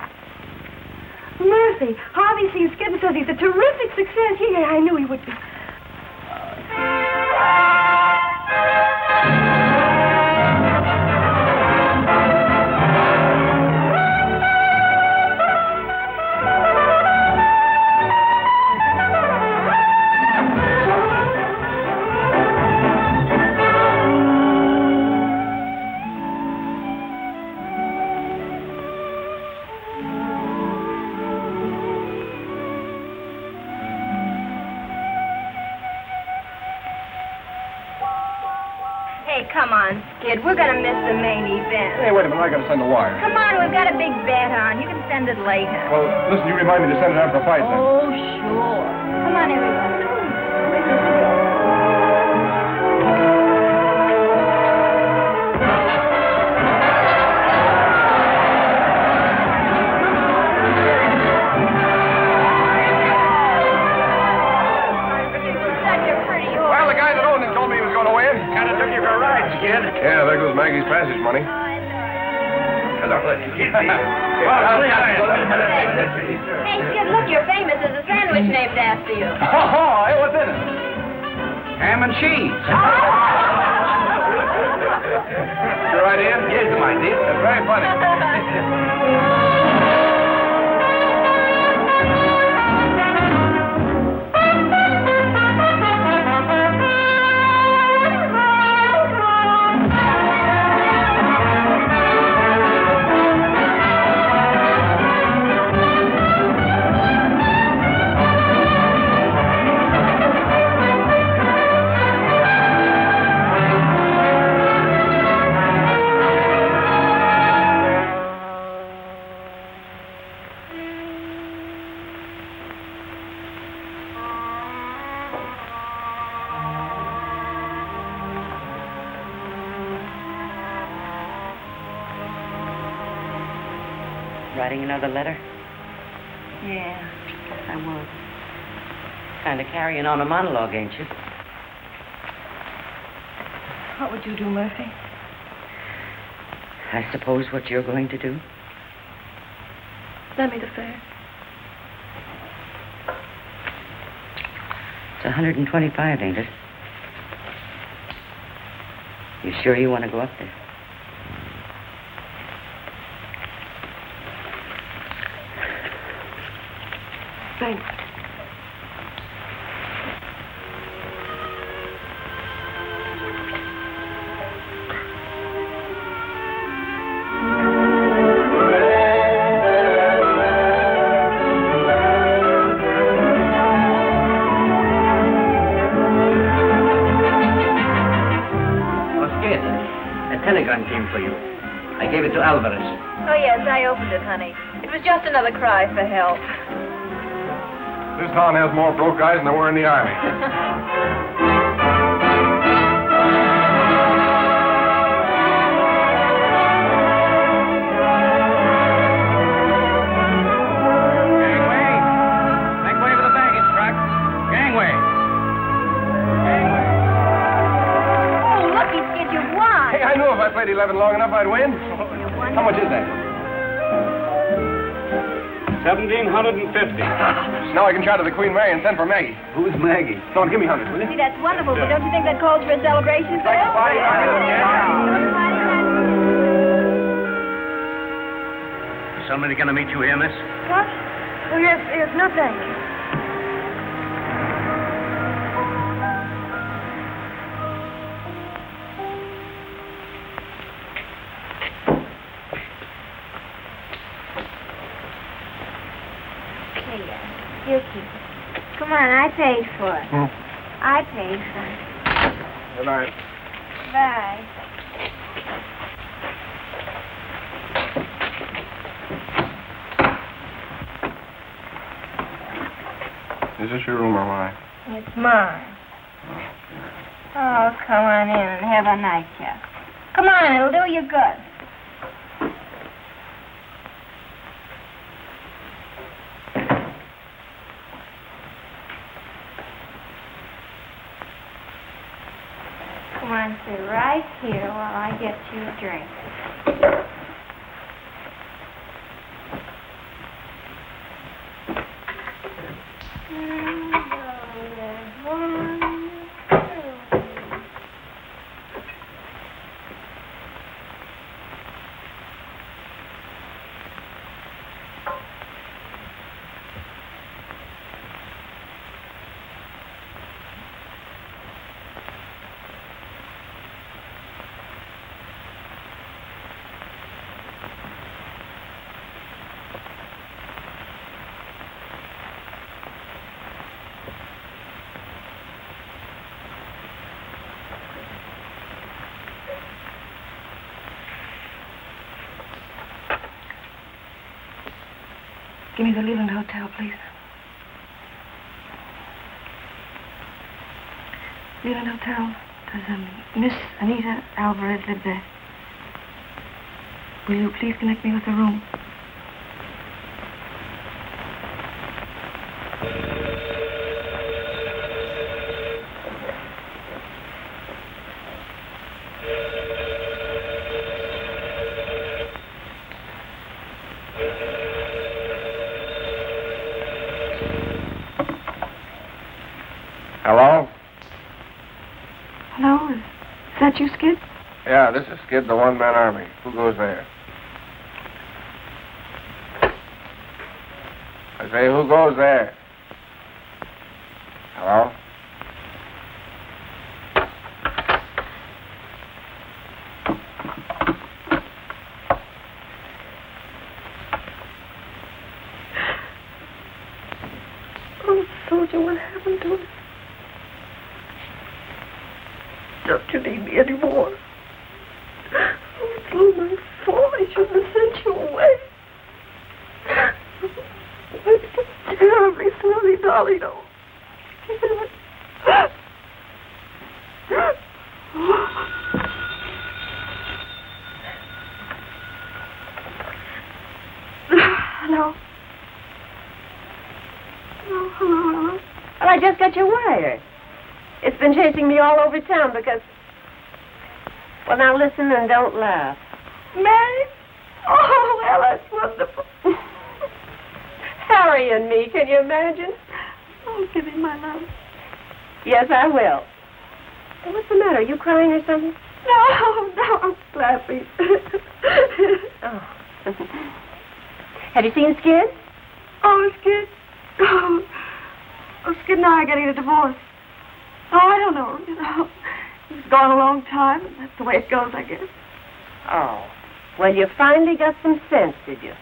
Murphy, Harvey sees Skid and says he's a terrific success. Yeah, I knew he would be. We're going to miss the main event. Hey, wait a minute. I got to send the wire. Come on, we've got a big bet on. You can send it later. Well, listen, you remind me to send it after the fight, then. Oh, sure. Come on, everybody. Yeah, there goes Maggie's passage money. Hello. (laughs) Hey, Skid, look, you're famous. There's a sandwich named after you. (laughs) Oh, hey, what's in it? Ham and cheese. (laughs) Your idea? Yes, my dear. That's very funny. Carrying on a monologue, ain't you? What would you do, Murphy? I suppose what you're going to do. Lend me the fare. It's 125, ain't it? You sure you want to go up there? Thanks. This town has more broke guys than there were in the army. Gangway. Make way for the baggage truck. Gangway. Oh, looky, Skid, won. Hey, I knew if I played 11 long enough, I'd win. How much is that? 1750. Now I can shout to the Queen Mary and send for Maggie. Who's Maggie? Don't give me 100, will you? See, that's wonderful, but don't you think that calls for a celebration, Phil? Somebody gonna meet you here, miss? What? Oh, yes, yes, no thank Give me the Leland Hotel, please. Leland Hotel. Does um, Miss Anita Alvarez live there? Will you please connect me with the room? Hello? Hello? Is, is that you, Skid? Yeah, this is Skid, the one-man army. Who goes there? I say, who goes there? Hello? Oh, soldier, what happened to us? Don't you need me anymore? Oh, it's all my fault. I shouldn't have sent you away. I'm so terribly sorry, darling. Oh. Hello. Hello, hello, hello. Well, I just got your wire. It's been chasing me all over town because. Well, now listen and don't laugh. Mary? Oh, well, that's wonderful. Harry and me, can you imagine? Oh, give me my love. Yes, I will. Hey, what's the matter? Are you crying or something? No, no, I'm clapping. (laughs) Oh. (laughs) Have you seen Skid? oh, Skid. Oh, oh, Skid and I are getting a divorce. Oh, I don't know. You know, he's gone a long time, and that's the way it goes, I guess. Oh. Well, you finally got some sense, did you?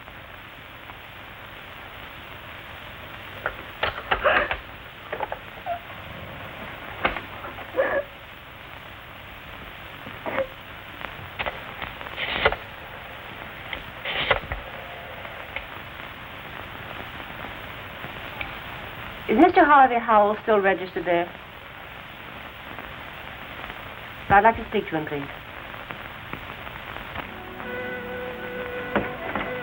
Is Mr. Harvey Howell still registered there? I'd like to speak to him, please.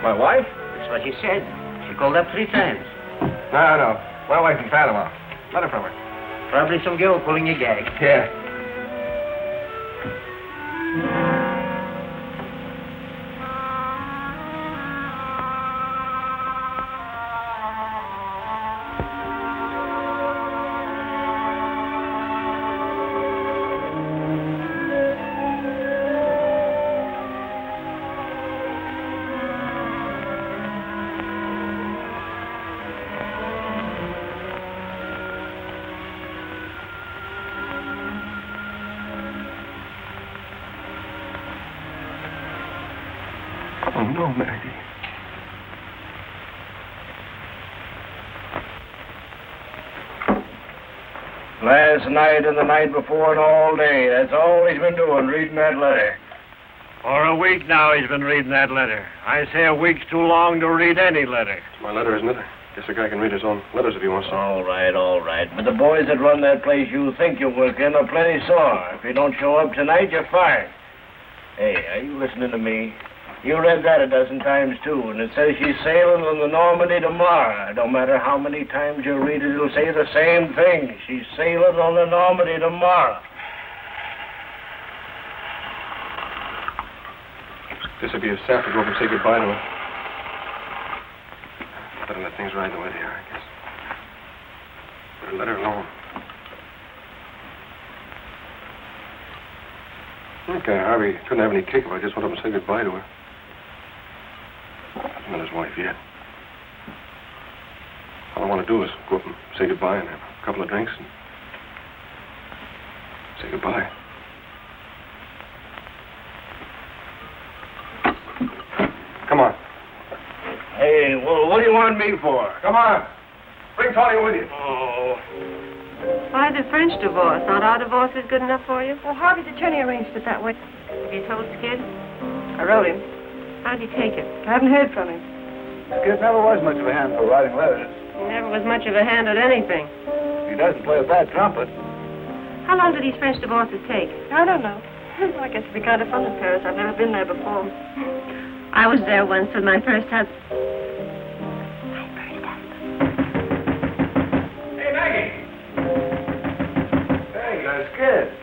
My wife? That's what she said. She called up three times. No, no. My wife's in Panama. Letter from her. Probably some girl pulling your gag. Yeah. Night and the night before and all day. That's all he's been doing, reading that letter. For a week now he's been reading that letter. I say a week's too long to read any letter. It's my letter, isn't it? Guess a guy can read his own letters if he wants to. All right, all right. But the boys that run that place you think you work in are plenty sore. If you don't show up tonight, you're fired. Hey, are you listening to me? You read that a dozen times, too, and it says she's sailing on the Normandie tomorrow. No matter how many times you read it, it'll say the same thing. She's sailing on the Normandie tomorrow. Guess it'd be a sap to go and say goodbye to her. Better let things ride the way they are, I guess. Better let her alone. Okay, Harvey couldn't have any kick if I just went up and said goodbye to her. I'm not his wife yet. All I want to do is go up and say goodbye and have a couple of drinks and say goodbye. Come on. Hey, well, what do you want me for? Come on. Bring Tony with you. Oh. Why the French divorce? Not our divorce is good enough for you? Well, Harvey's attorney arranged it that way. Have you told Skid? I wrote him. How'd he take it? I haven't heard from him. Skid never was much of a hand for writing letters. He never was much of a hand at anything. He doesn't play a bad trumpet. How long do these French divorces take? I don't know. (laughs) I guess it'd be kind of fun in Paris. I've never been there before. I was there once with my first husband. Hey, Maggie. Hey, Skid.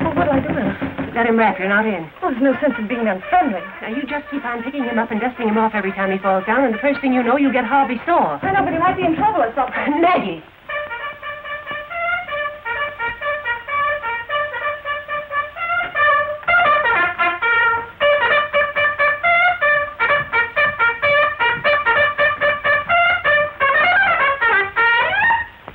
Well, what'll I do with him? Let him rap. You're not in. Well, there's no sense in being unfriendly. Now, you just keep on picking him up and dusting him off every time he falls down, and the first thing you know, you'll get Harvey sore. I know, but he might be in trouble or something. (laughs) Maggie!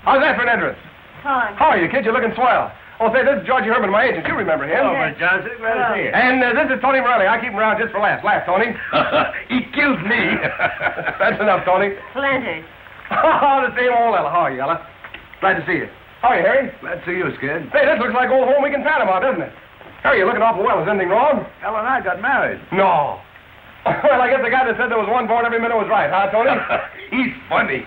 How's that for an entrance? Fine. How are you, kid? You're looking swell. Oh, say, this is Georgie Herman, my agent. You remember him. Hello, Miss Johnson. Glad to see you. And uh, this is Tony Morelli. I keep him around just for laughs. Laugh, Tony. (laughs) he killed me. (laughs) That's enough, Tony. Flanders. Oh, the same old Ella. How are you, Ella? Glad to see you. How are you, Harry? Glad to see you, Skid. Hey, this looks like old home week in Panama, doesn't it? Harry, you're looking awful well. Is anything wrong? Ella and I got married. No. (laughs) well, I guess the guy that said there was one born every minute was right, huh, Tony? He's funny.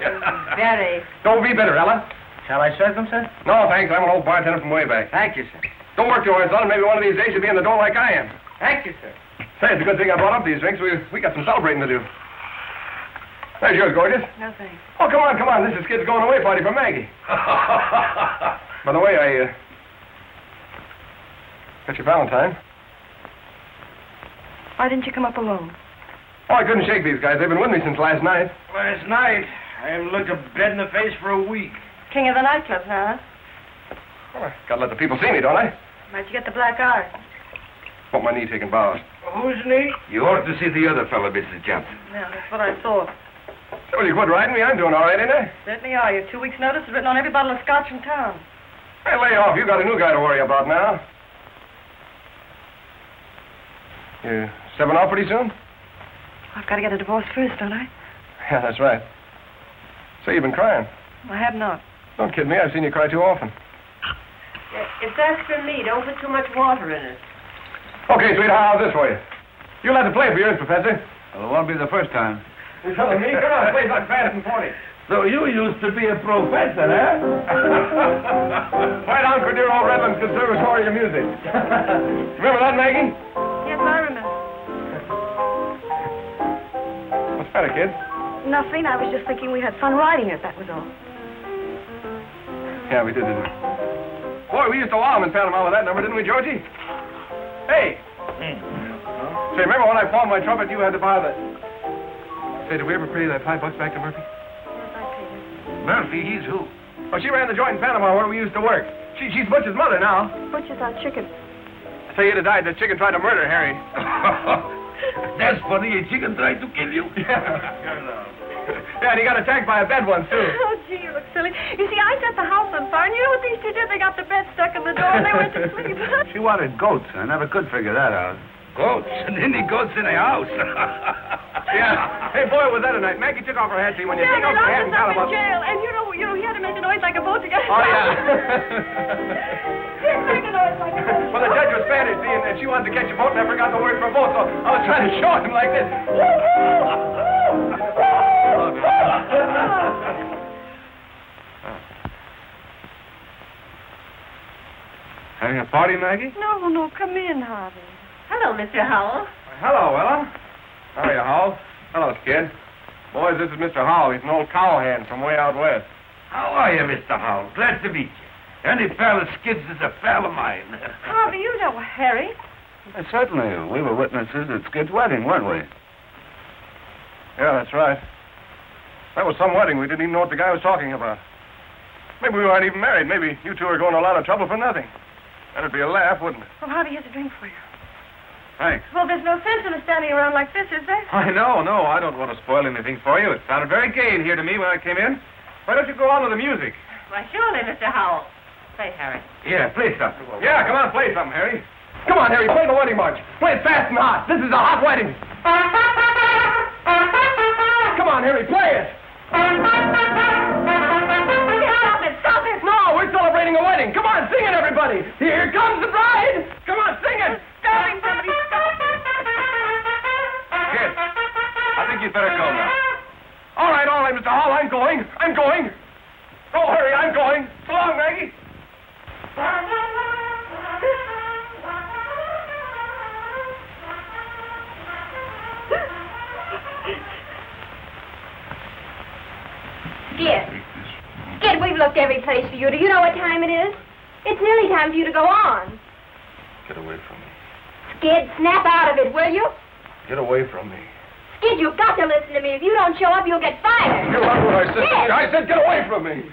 Very. Don't be bitter, Ella. Shall I serve them, sir? No, thanks. I'm an old bartender from way back. Thank you, sir. Don't work too hard, son. Maybe one of these days you'll be in the door like I am. Thank you, sir. Say, it's a good thing I brought up these drinks. We, we got some celebrating to do. There's yours, gorgeous. No thanks. Oh, come on, come on. This is kid's going away party for Maggie. (laughs) By the way, I, uh... Got your Valentine. Why didn't you come up alone? Oh, I couldn't shake these guys. They've been with me since last night. Last night, I haven't looked a bed in the face for a week. King of the nightclubs now, huh? Oh, I gotta let the people see me, don't I? Where'd you get the black eye? Want my knee taking bows. Who's knee? You ought to see the other fellow, Mrs. Johnson. Yeah, that's what I thought. Well, you quit riding me. I'm doing all right, ain't I? Certainly are. Your two weeks' notice is written on every bottle of scotch in town. Hey, lay off. You got a new guy to worry about now. You're stepping off pretty soon? I've got to get a divorce first, don't I? Yeah, that's right. Say, you've been crying. I have not. Don't kid me. I've seen you cry too often. It's extra me. Don't put too much water in it. Okay, sweetheart, how's this for you? You'll have to play for yours, Professor. Well, it won't be the first time. You're telling me? Come on, play something fast and forty. So you used to be a professor, eh? right on for dear old Redlands Conservatory of Music. (laughs) remember that, Maggie? Yes, I remember. What's the matter, kid? Nothing. I was just thinking we had fun riding it, that was all. Yeah, we did, didn't we? Boy, we used to wow 'em in Panama with that number, didn't we, Georgie? Hey! Hmm. Say, remember when I pawned my trumpet, you had to buy the... Say, did we ever pay that five bucks back to Murphy? Yes, I paid her. Murphy, he's who? Oh, she ran the joint in Panama where we used to work. She, she's Butch's mother now. Butcher's our chicken. Say, you'd have died. The chicken tried to murder Harry. (laughs) That's funny. A chicken tried to kill you. (laughs) yeah, (laughs) and he got attacked by a bed once, too. Oh, gee, you look silly. You see, I set the house on fire, and you know what these two did? They got the bed stuck in the door, and they went to sleep. (laughs) (laughs) She wanted goats. I never could figure that out. Goats? And any goats in a house? yeah. Hey, boy, was that a night. Maggie took off her hat, see, when you yeah, take they off your hat locked us and up got in jail, and you know, you know, he had to make a noise like a boat to get us Oh, out. yeah. Didn't make a noise like a boat. well, the judge was Spanish, see, and, and she wanted to catch a boat, and I forgot the word for boat, so I was trying to show him like this. Having a party, Maggie? No, no, come in, Harvey. Hello, Mr. Howell. Hello, Ella. How are you, Howell? Hello, Skid. Boys, this is Mr. Howell. He's an old cowhand from way out west. How are you, Mr. Howell? Glad to meet you. Any pal of Skid's is a pal of mine. (laughs) Harvey, you know Harry. Uh, certainly. We were witnesses at Skid's wedding, weren't we? Yeah, that's right. That was some wedding. We didn't even know what the guy was talking about. Maybe we weren't even married. Maybe you two are going to a lot of trouble for nothing. That'd be a laugh, wouldn't it? Well, Harvey, here's a drink for you. Thanks. Well, there's no sense in us standing around like this, is there? I know, no. I don't want to spoil anything for you. It sounded very gay in here to me when I came in. Why don't you go on with the music? Why, surely, Mr. Howell. Say, Harry. Yeah, play something. Yeah, come on, play something, Harry. Come on, Harry, play the wedding march. Play it fast and hot. This is a hot wedding. (laughs) Come on, Harry, play it. Stop it, stop it. No, we're celebrating a wedding. Come on, sing it, everybody. Here comes the bride. Come on, sing it. Stop it, somebody, stop it. Kid, I think you better go now. All right, all right, Mr. Howell, I'm going. I'm going. Don't hurry, I'm going. So long, Maggie. Skid. Skid, we've looked every place for you. Do you know what time it is? It's nearly time for you to go on. Get away from me. Skid, snap out of it, will you? Get away from me. Skid, you've got to listen to me. If you don't show up, you'll get fired. You heard what I said. Skid! I said get away from me.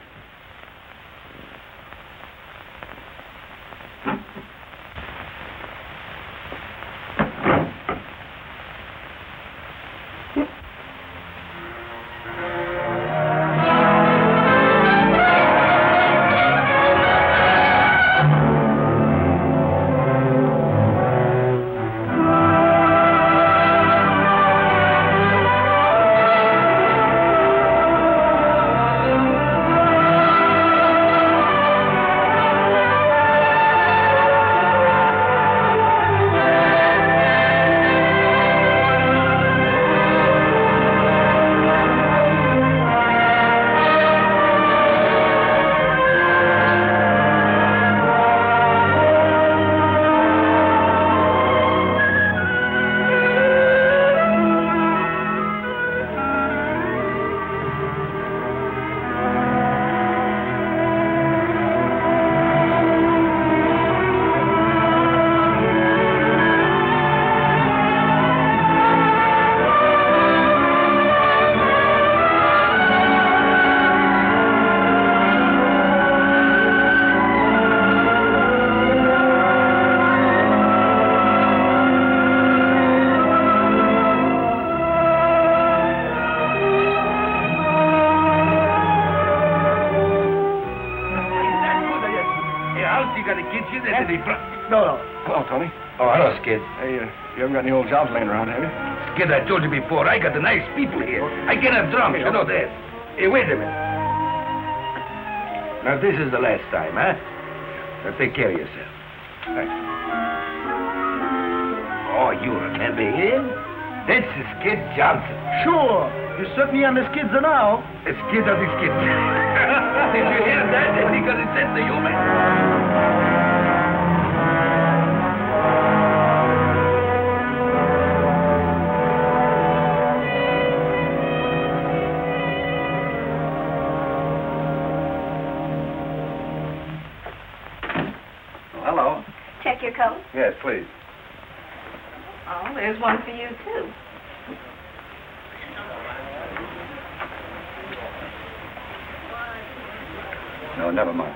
Hey, you got a kitchen and they brought... No, no. Hello, Tony. Oh, hello, Skid. Hey, uh, you haven't got any old jobs laying around, have you? Skid, I told you before, I got the nice people here. I get them drunk, you know that. Hey, wait a minute. Now, this is the last time, huh? Now, take care of yourself. Thanks. Oh, you remember him? That's the Skid Johnson. Sure. You're certainly on the skids now. The Skid of the Skid. (laughs) Did you hear that? That he got his sense of humor. hello. Check your coat. Yes, please. Oh, there's one for you, too. Never mind.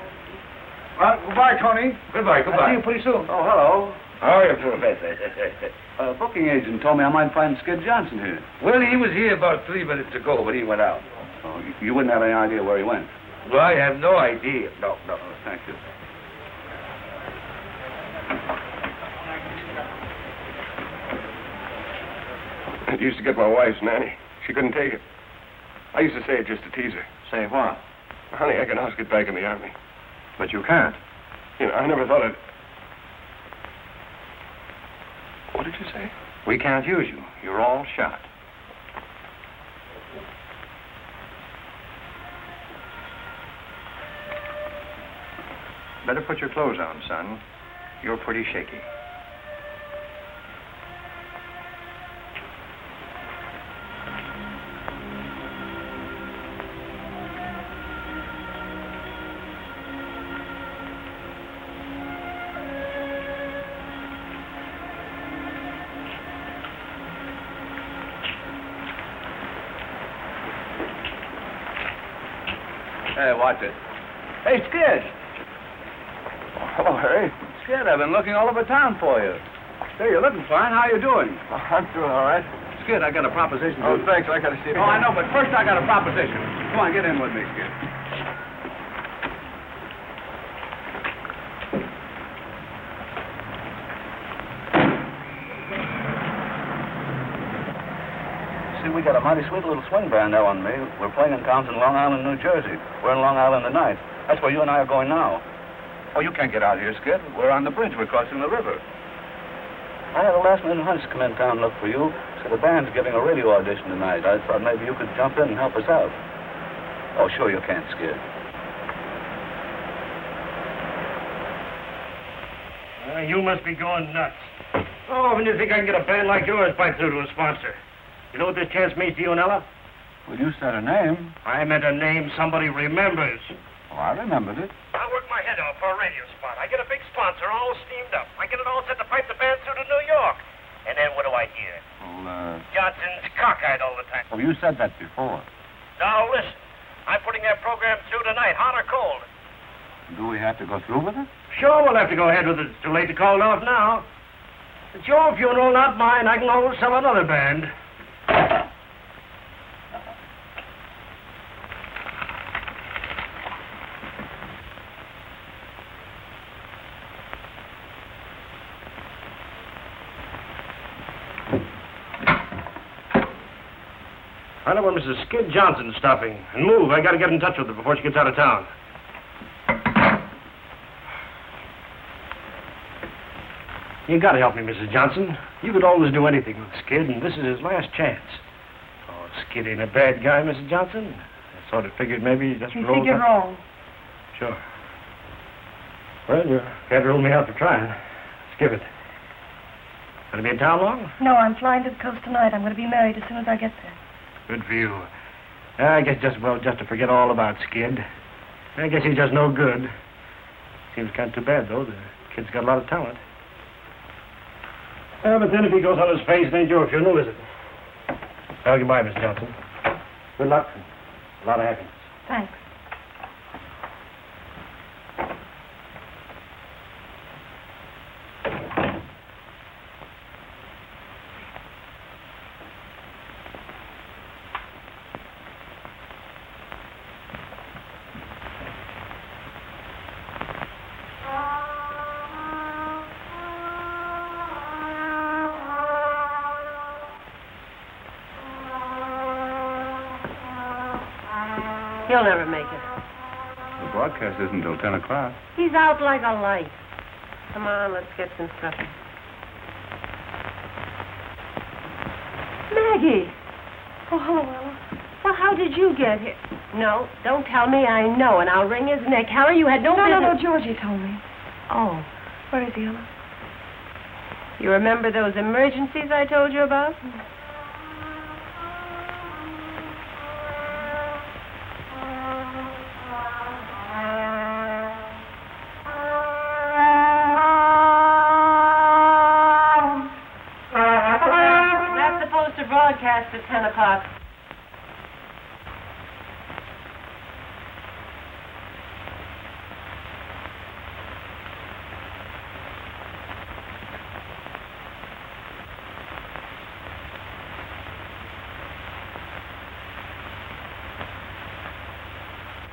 Well, goodbye, Tony. Goodbye, goodbye. I'll see you pretty soon. Oh, hello. How are you, Professor? (laughs) A booking agent told me I might find Skid Johnson here. well, he was here about three minutes ago, but he went out. Oh, you- you wouldn't have any idea where he went. Well, I have no idea. No, no. Oh, thank you. It used to get my wife's nanny. She couldn't take it. I used to say it just to tease her. Say what? Honey, I can always get back in the army. But you can't. You know, I never thought I'd... What did you say? We can't use you. You're all shot. Better put your clothes on, son. You're pretty shaky. It. Hey, Skid. Oh, hello, Harry. Skid, I've been looking all over town for you. Hey, you're looking fine. How you doing? (laughs) I'm doing all right. Skid, I got a proposition. Oh, thanks. I got to see Oh, I know, but first I got a proposition. Come on, get in with me, Skid. We got a mighty sweet little swing band now on me. We're playing in towns in Long Island, New Jersey. We're in Long Island tonight. That's where you and I are going now. Oh, you can't get out here, Skid. We're on the bridge. We're crossing the river. I had a last minute hunch come in town and look for you. See, the band's giving a radio audition tonight. I thought maybe you could jump in and help us out. Oh, sure you can't, Skid. Uh, you must be going nuts. Oh, do you think I can get a band like yours pipe through to a sponsor? You know what this chance means to you and Ella? Well, you said a name. I meant a name somebody remembers. Oh, I remembered it. I work my head off for a radio spot. I get a big sponsor all steamed up. I get it all set to pipe the band through to New York. And then what do I hear? Well, uh... Johnson's cockeyed all the time. Oh, you said that before. Now, listen. I'm putting that program through tonight, hot or cold. Do we have to go through with it? Sure, we'll have to go ahead with it. It's too late to call it off now. It's your funeral, not mine. I can always sell another band. Find out where Mrs. Skid Johnson's stopping. And move. I gotta get in touch with her before she gets out of town. You gotta help me, Mrs. Johnson. You could always do anything with Skid, and this is his last chance. Oh, Skid ain't a bad guy, Mrs. Johnson. I sort of figured maybe he just You rolled figured up- wrong. Sure. Well, you can't rule me out for trying. Let's it. Gonna be in town long? No, I'm flying to the coast tonight. I'm going to be married as soon as I get there. Good for you. I guess just well just to forget all about Skid. I guess he's just no good. Seems kind of too bad though. The kid's got a lot of talent. But then if he goes on his face, it ain't your funeral, is it? Well, goodbye, Miss Johnson. Good luck. A lot of happiness. Thanks. He'll never make it. The broadcast isn't until 10 o'clock. He's out like a light. Come on, let's get some supper. Maggie! Oh, hello, Ella. Well, how did you get here? No, don't tell me I know, and I'll wring his neck. Harry, you had no No, no, no, business... Georgie told me. Oh, Where is he, Ella? you remember those emergencies I told you about? That's at 10 o'clock.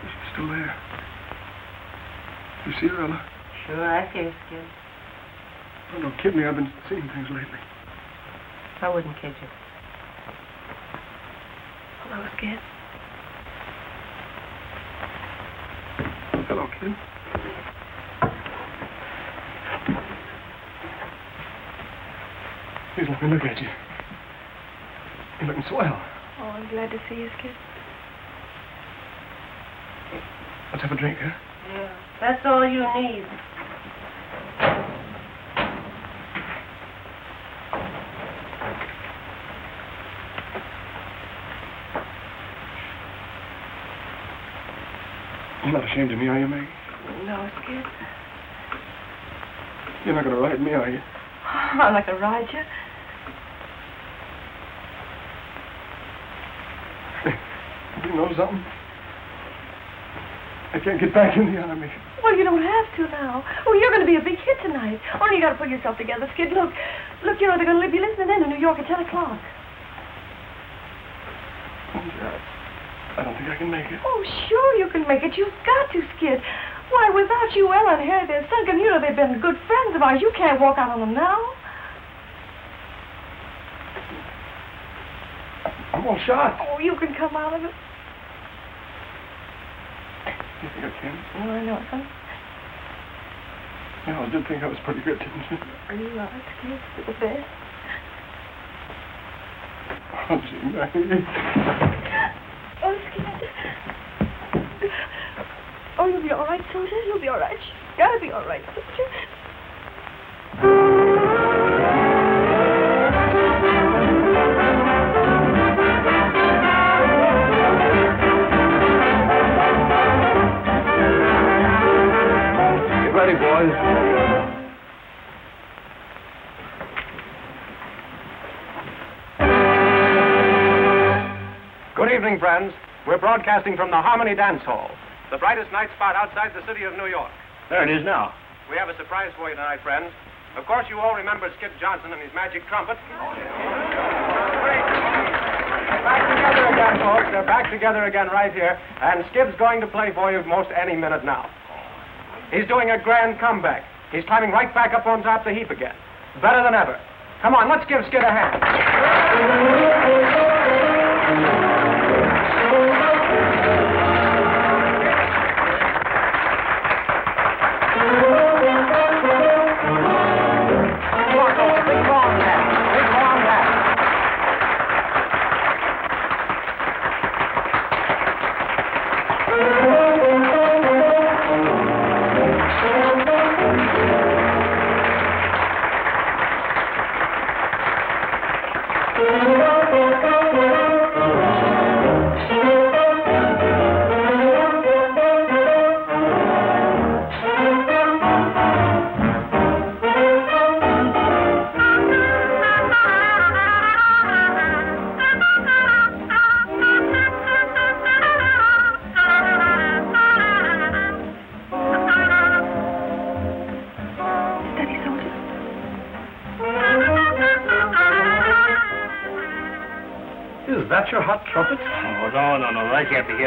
She's still there. You see her, Ella? Sure, I see her, Skid. Oh, don't kid me. I've been seeing things lately. I wouldn't kid you. Hello, Skid. Hello, kid. Please let me look at you. You're looking swell. Oh, I'm glad to see you, Skid. Let's have a drink, huh? Yeah, that's all you need. Of me, are you, Maggie? No, Skid. You're not going to ride me, are you? (laughs) I'm not going to ride you. (laughs) You know something? I can't get back in the army. Well, you don't have to now. Oh, you're going to be a big hit tonight. Only you got to pull yourself together, Skid. Look, look, you know they're going to be listening in in New York at 10 o'clock. Oh, I don't think I can make it. Oh, sure you can make it. You've got to, Skid. Why, without you, Ella and Harry, they're sunken. You know they've been good friends of ours. You can't walk out on them now. I'm all shot. Oh, you can come out of it. You think I can? Oh, I know. You know, I did think I was pretty good, didn't you? Are you right, Skid? You're the best. (laughs) Oh, Skid. Oh, you'll be all right, soldier. You'll be all right. You gotta be all right, soldier. Get ready, boys. Good evening, friends. We're broadcasting from the Harmony Dance Hall, the brightest night spot outside the city of New York. There it is now. We have a surprise for you tonight, friends. Of course, you all remember Skip Johnson and his magic trumpet. Back together again, folks. They're back together again right here. And Skip's going to play for you most any minute now. He's doing a grand comeback. He's climbing right back up on top the heap again. Better than ever. Come on, let's give Skip a hand.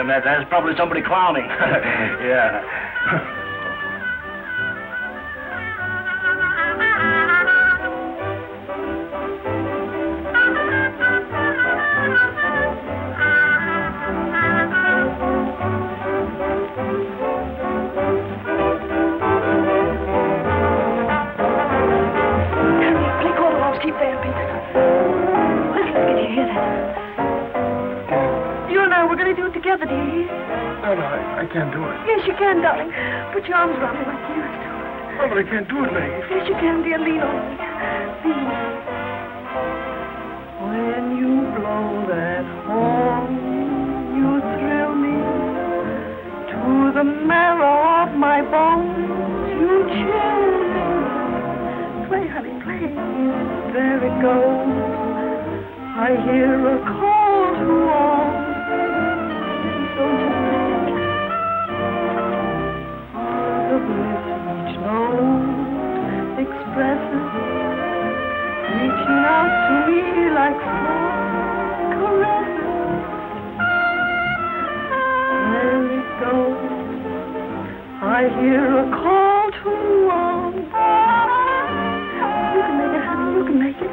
That, that's probably somebody clowning. (laughs) (laughs) yeah. Going to do it together, do you hear? No, no, I, I can't do it. Yes, you can, darling. Put your arms around me like you used to. No, but I can't do it, Maggie. Yes, you can, dear. Lean on me. Lean. When you blow that horn, you thrill me to the marrow of my bones. You chill me. Play, honey, play. There it goes. I hear a call expresses reaching out to me like soft caresses. There it goes. I hear a call to arms. You can make it, honey. You can make it.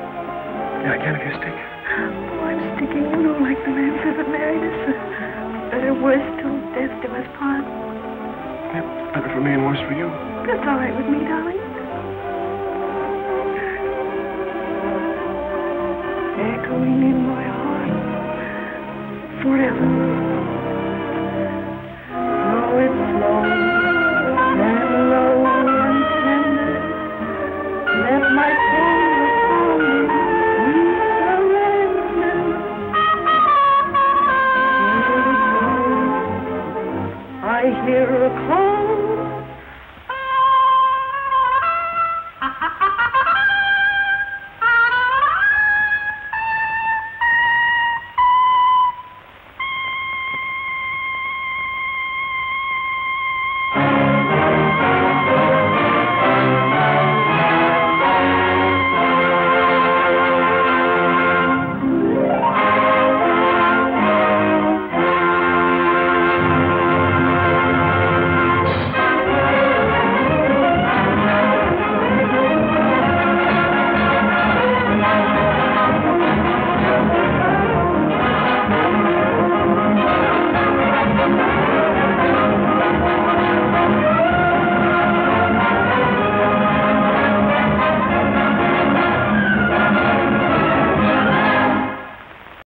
Yeah, I can if you stick. Oh, I'm sticking, you know, like the man says that married us. Better, worse till death do us part. Better for me and worse for you. That's all right with me, darling. In my heart forever.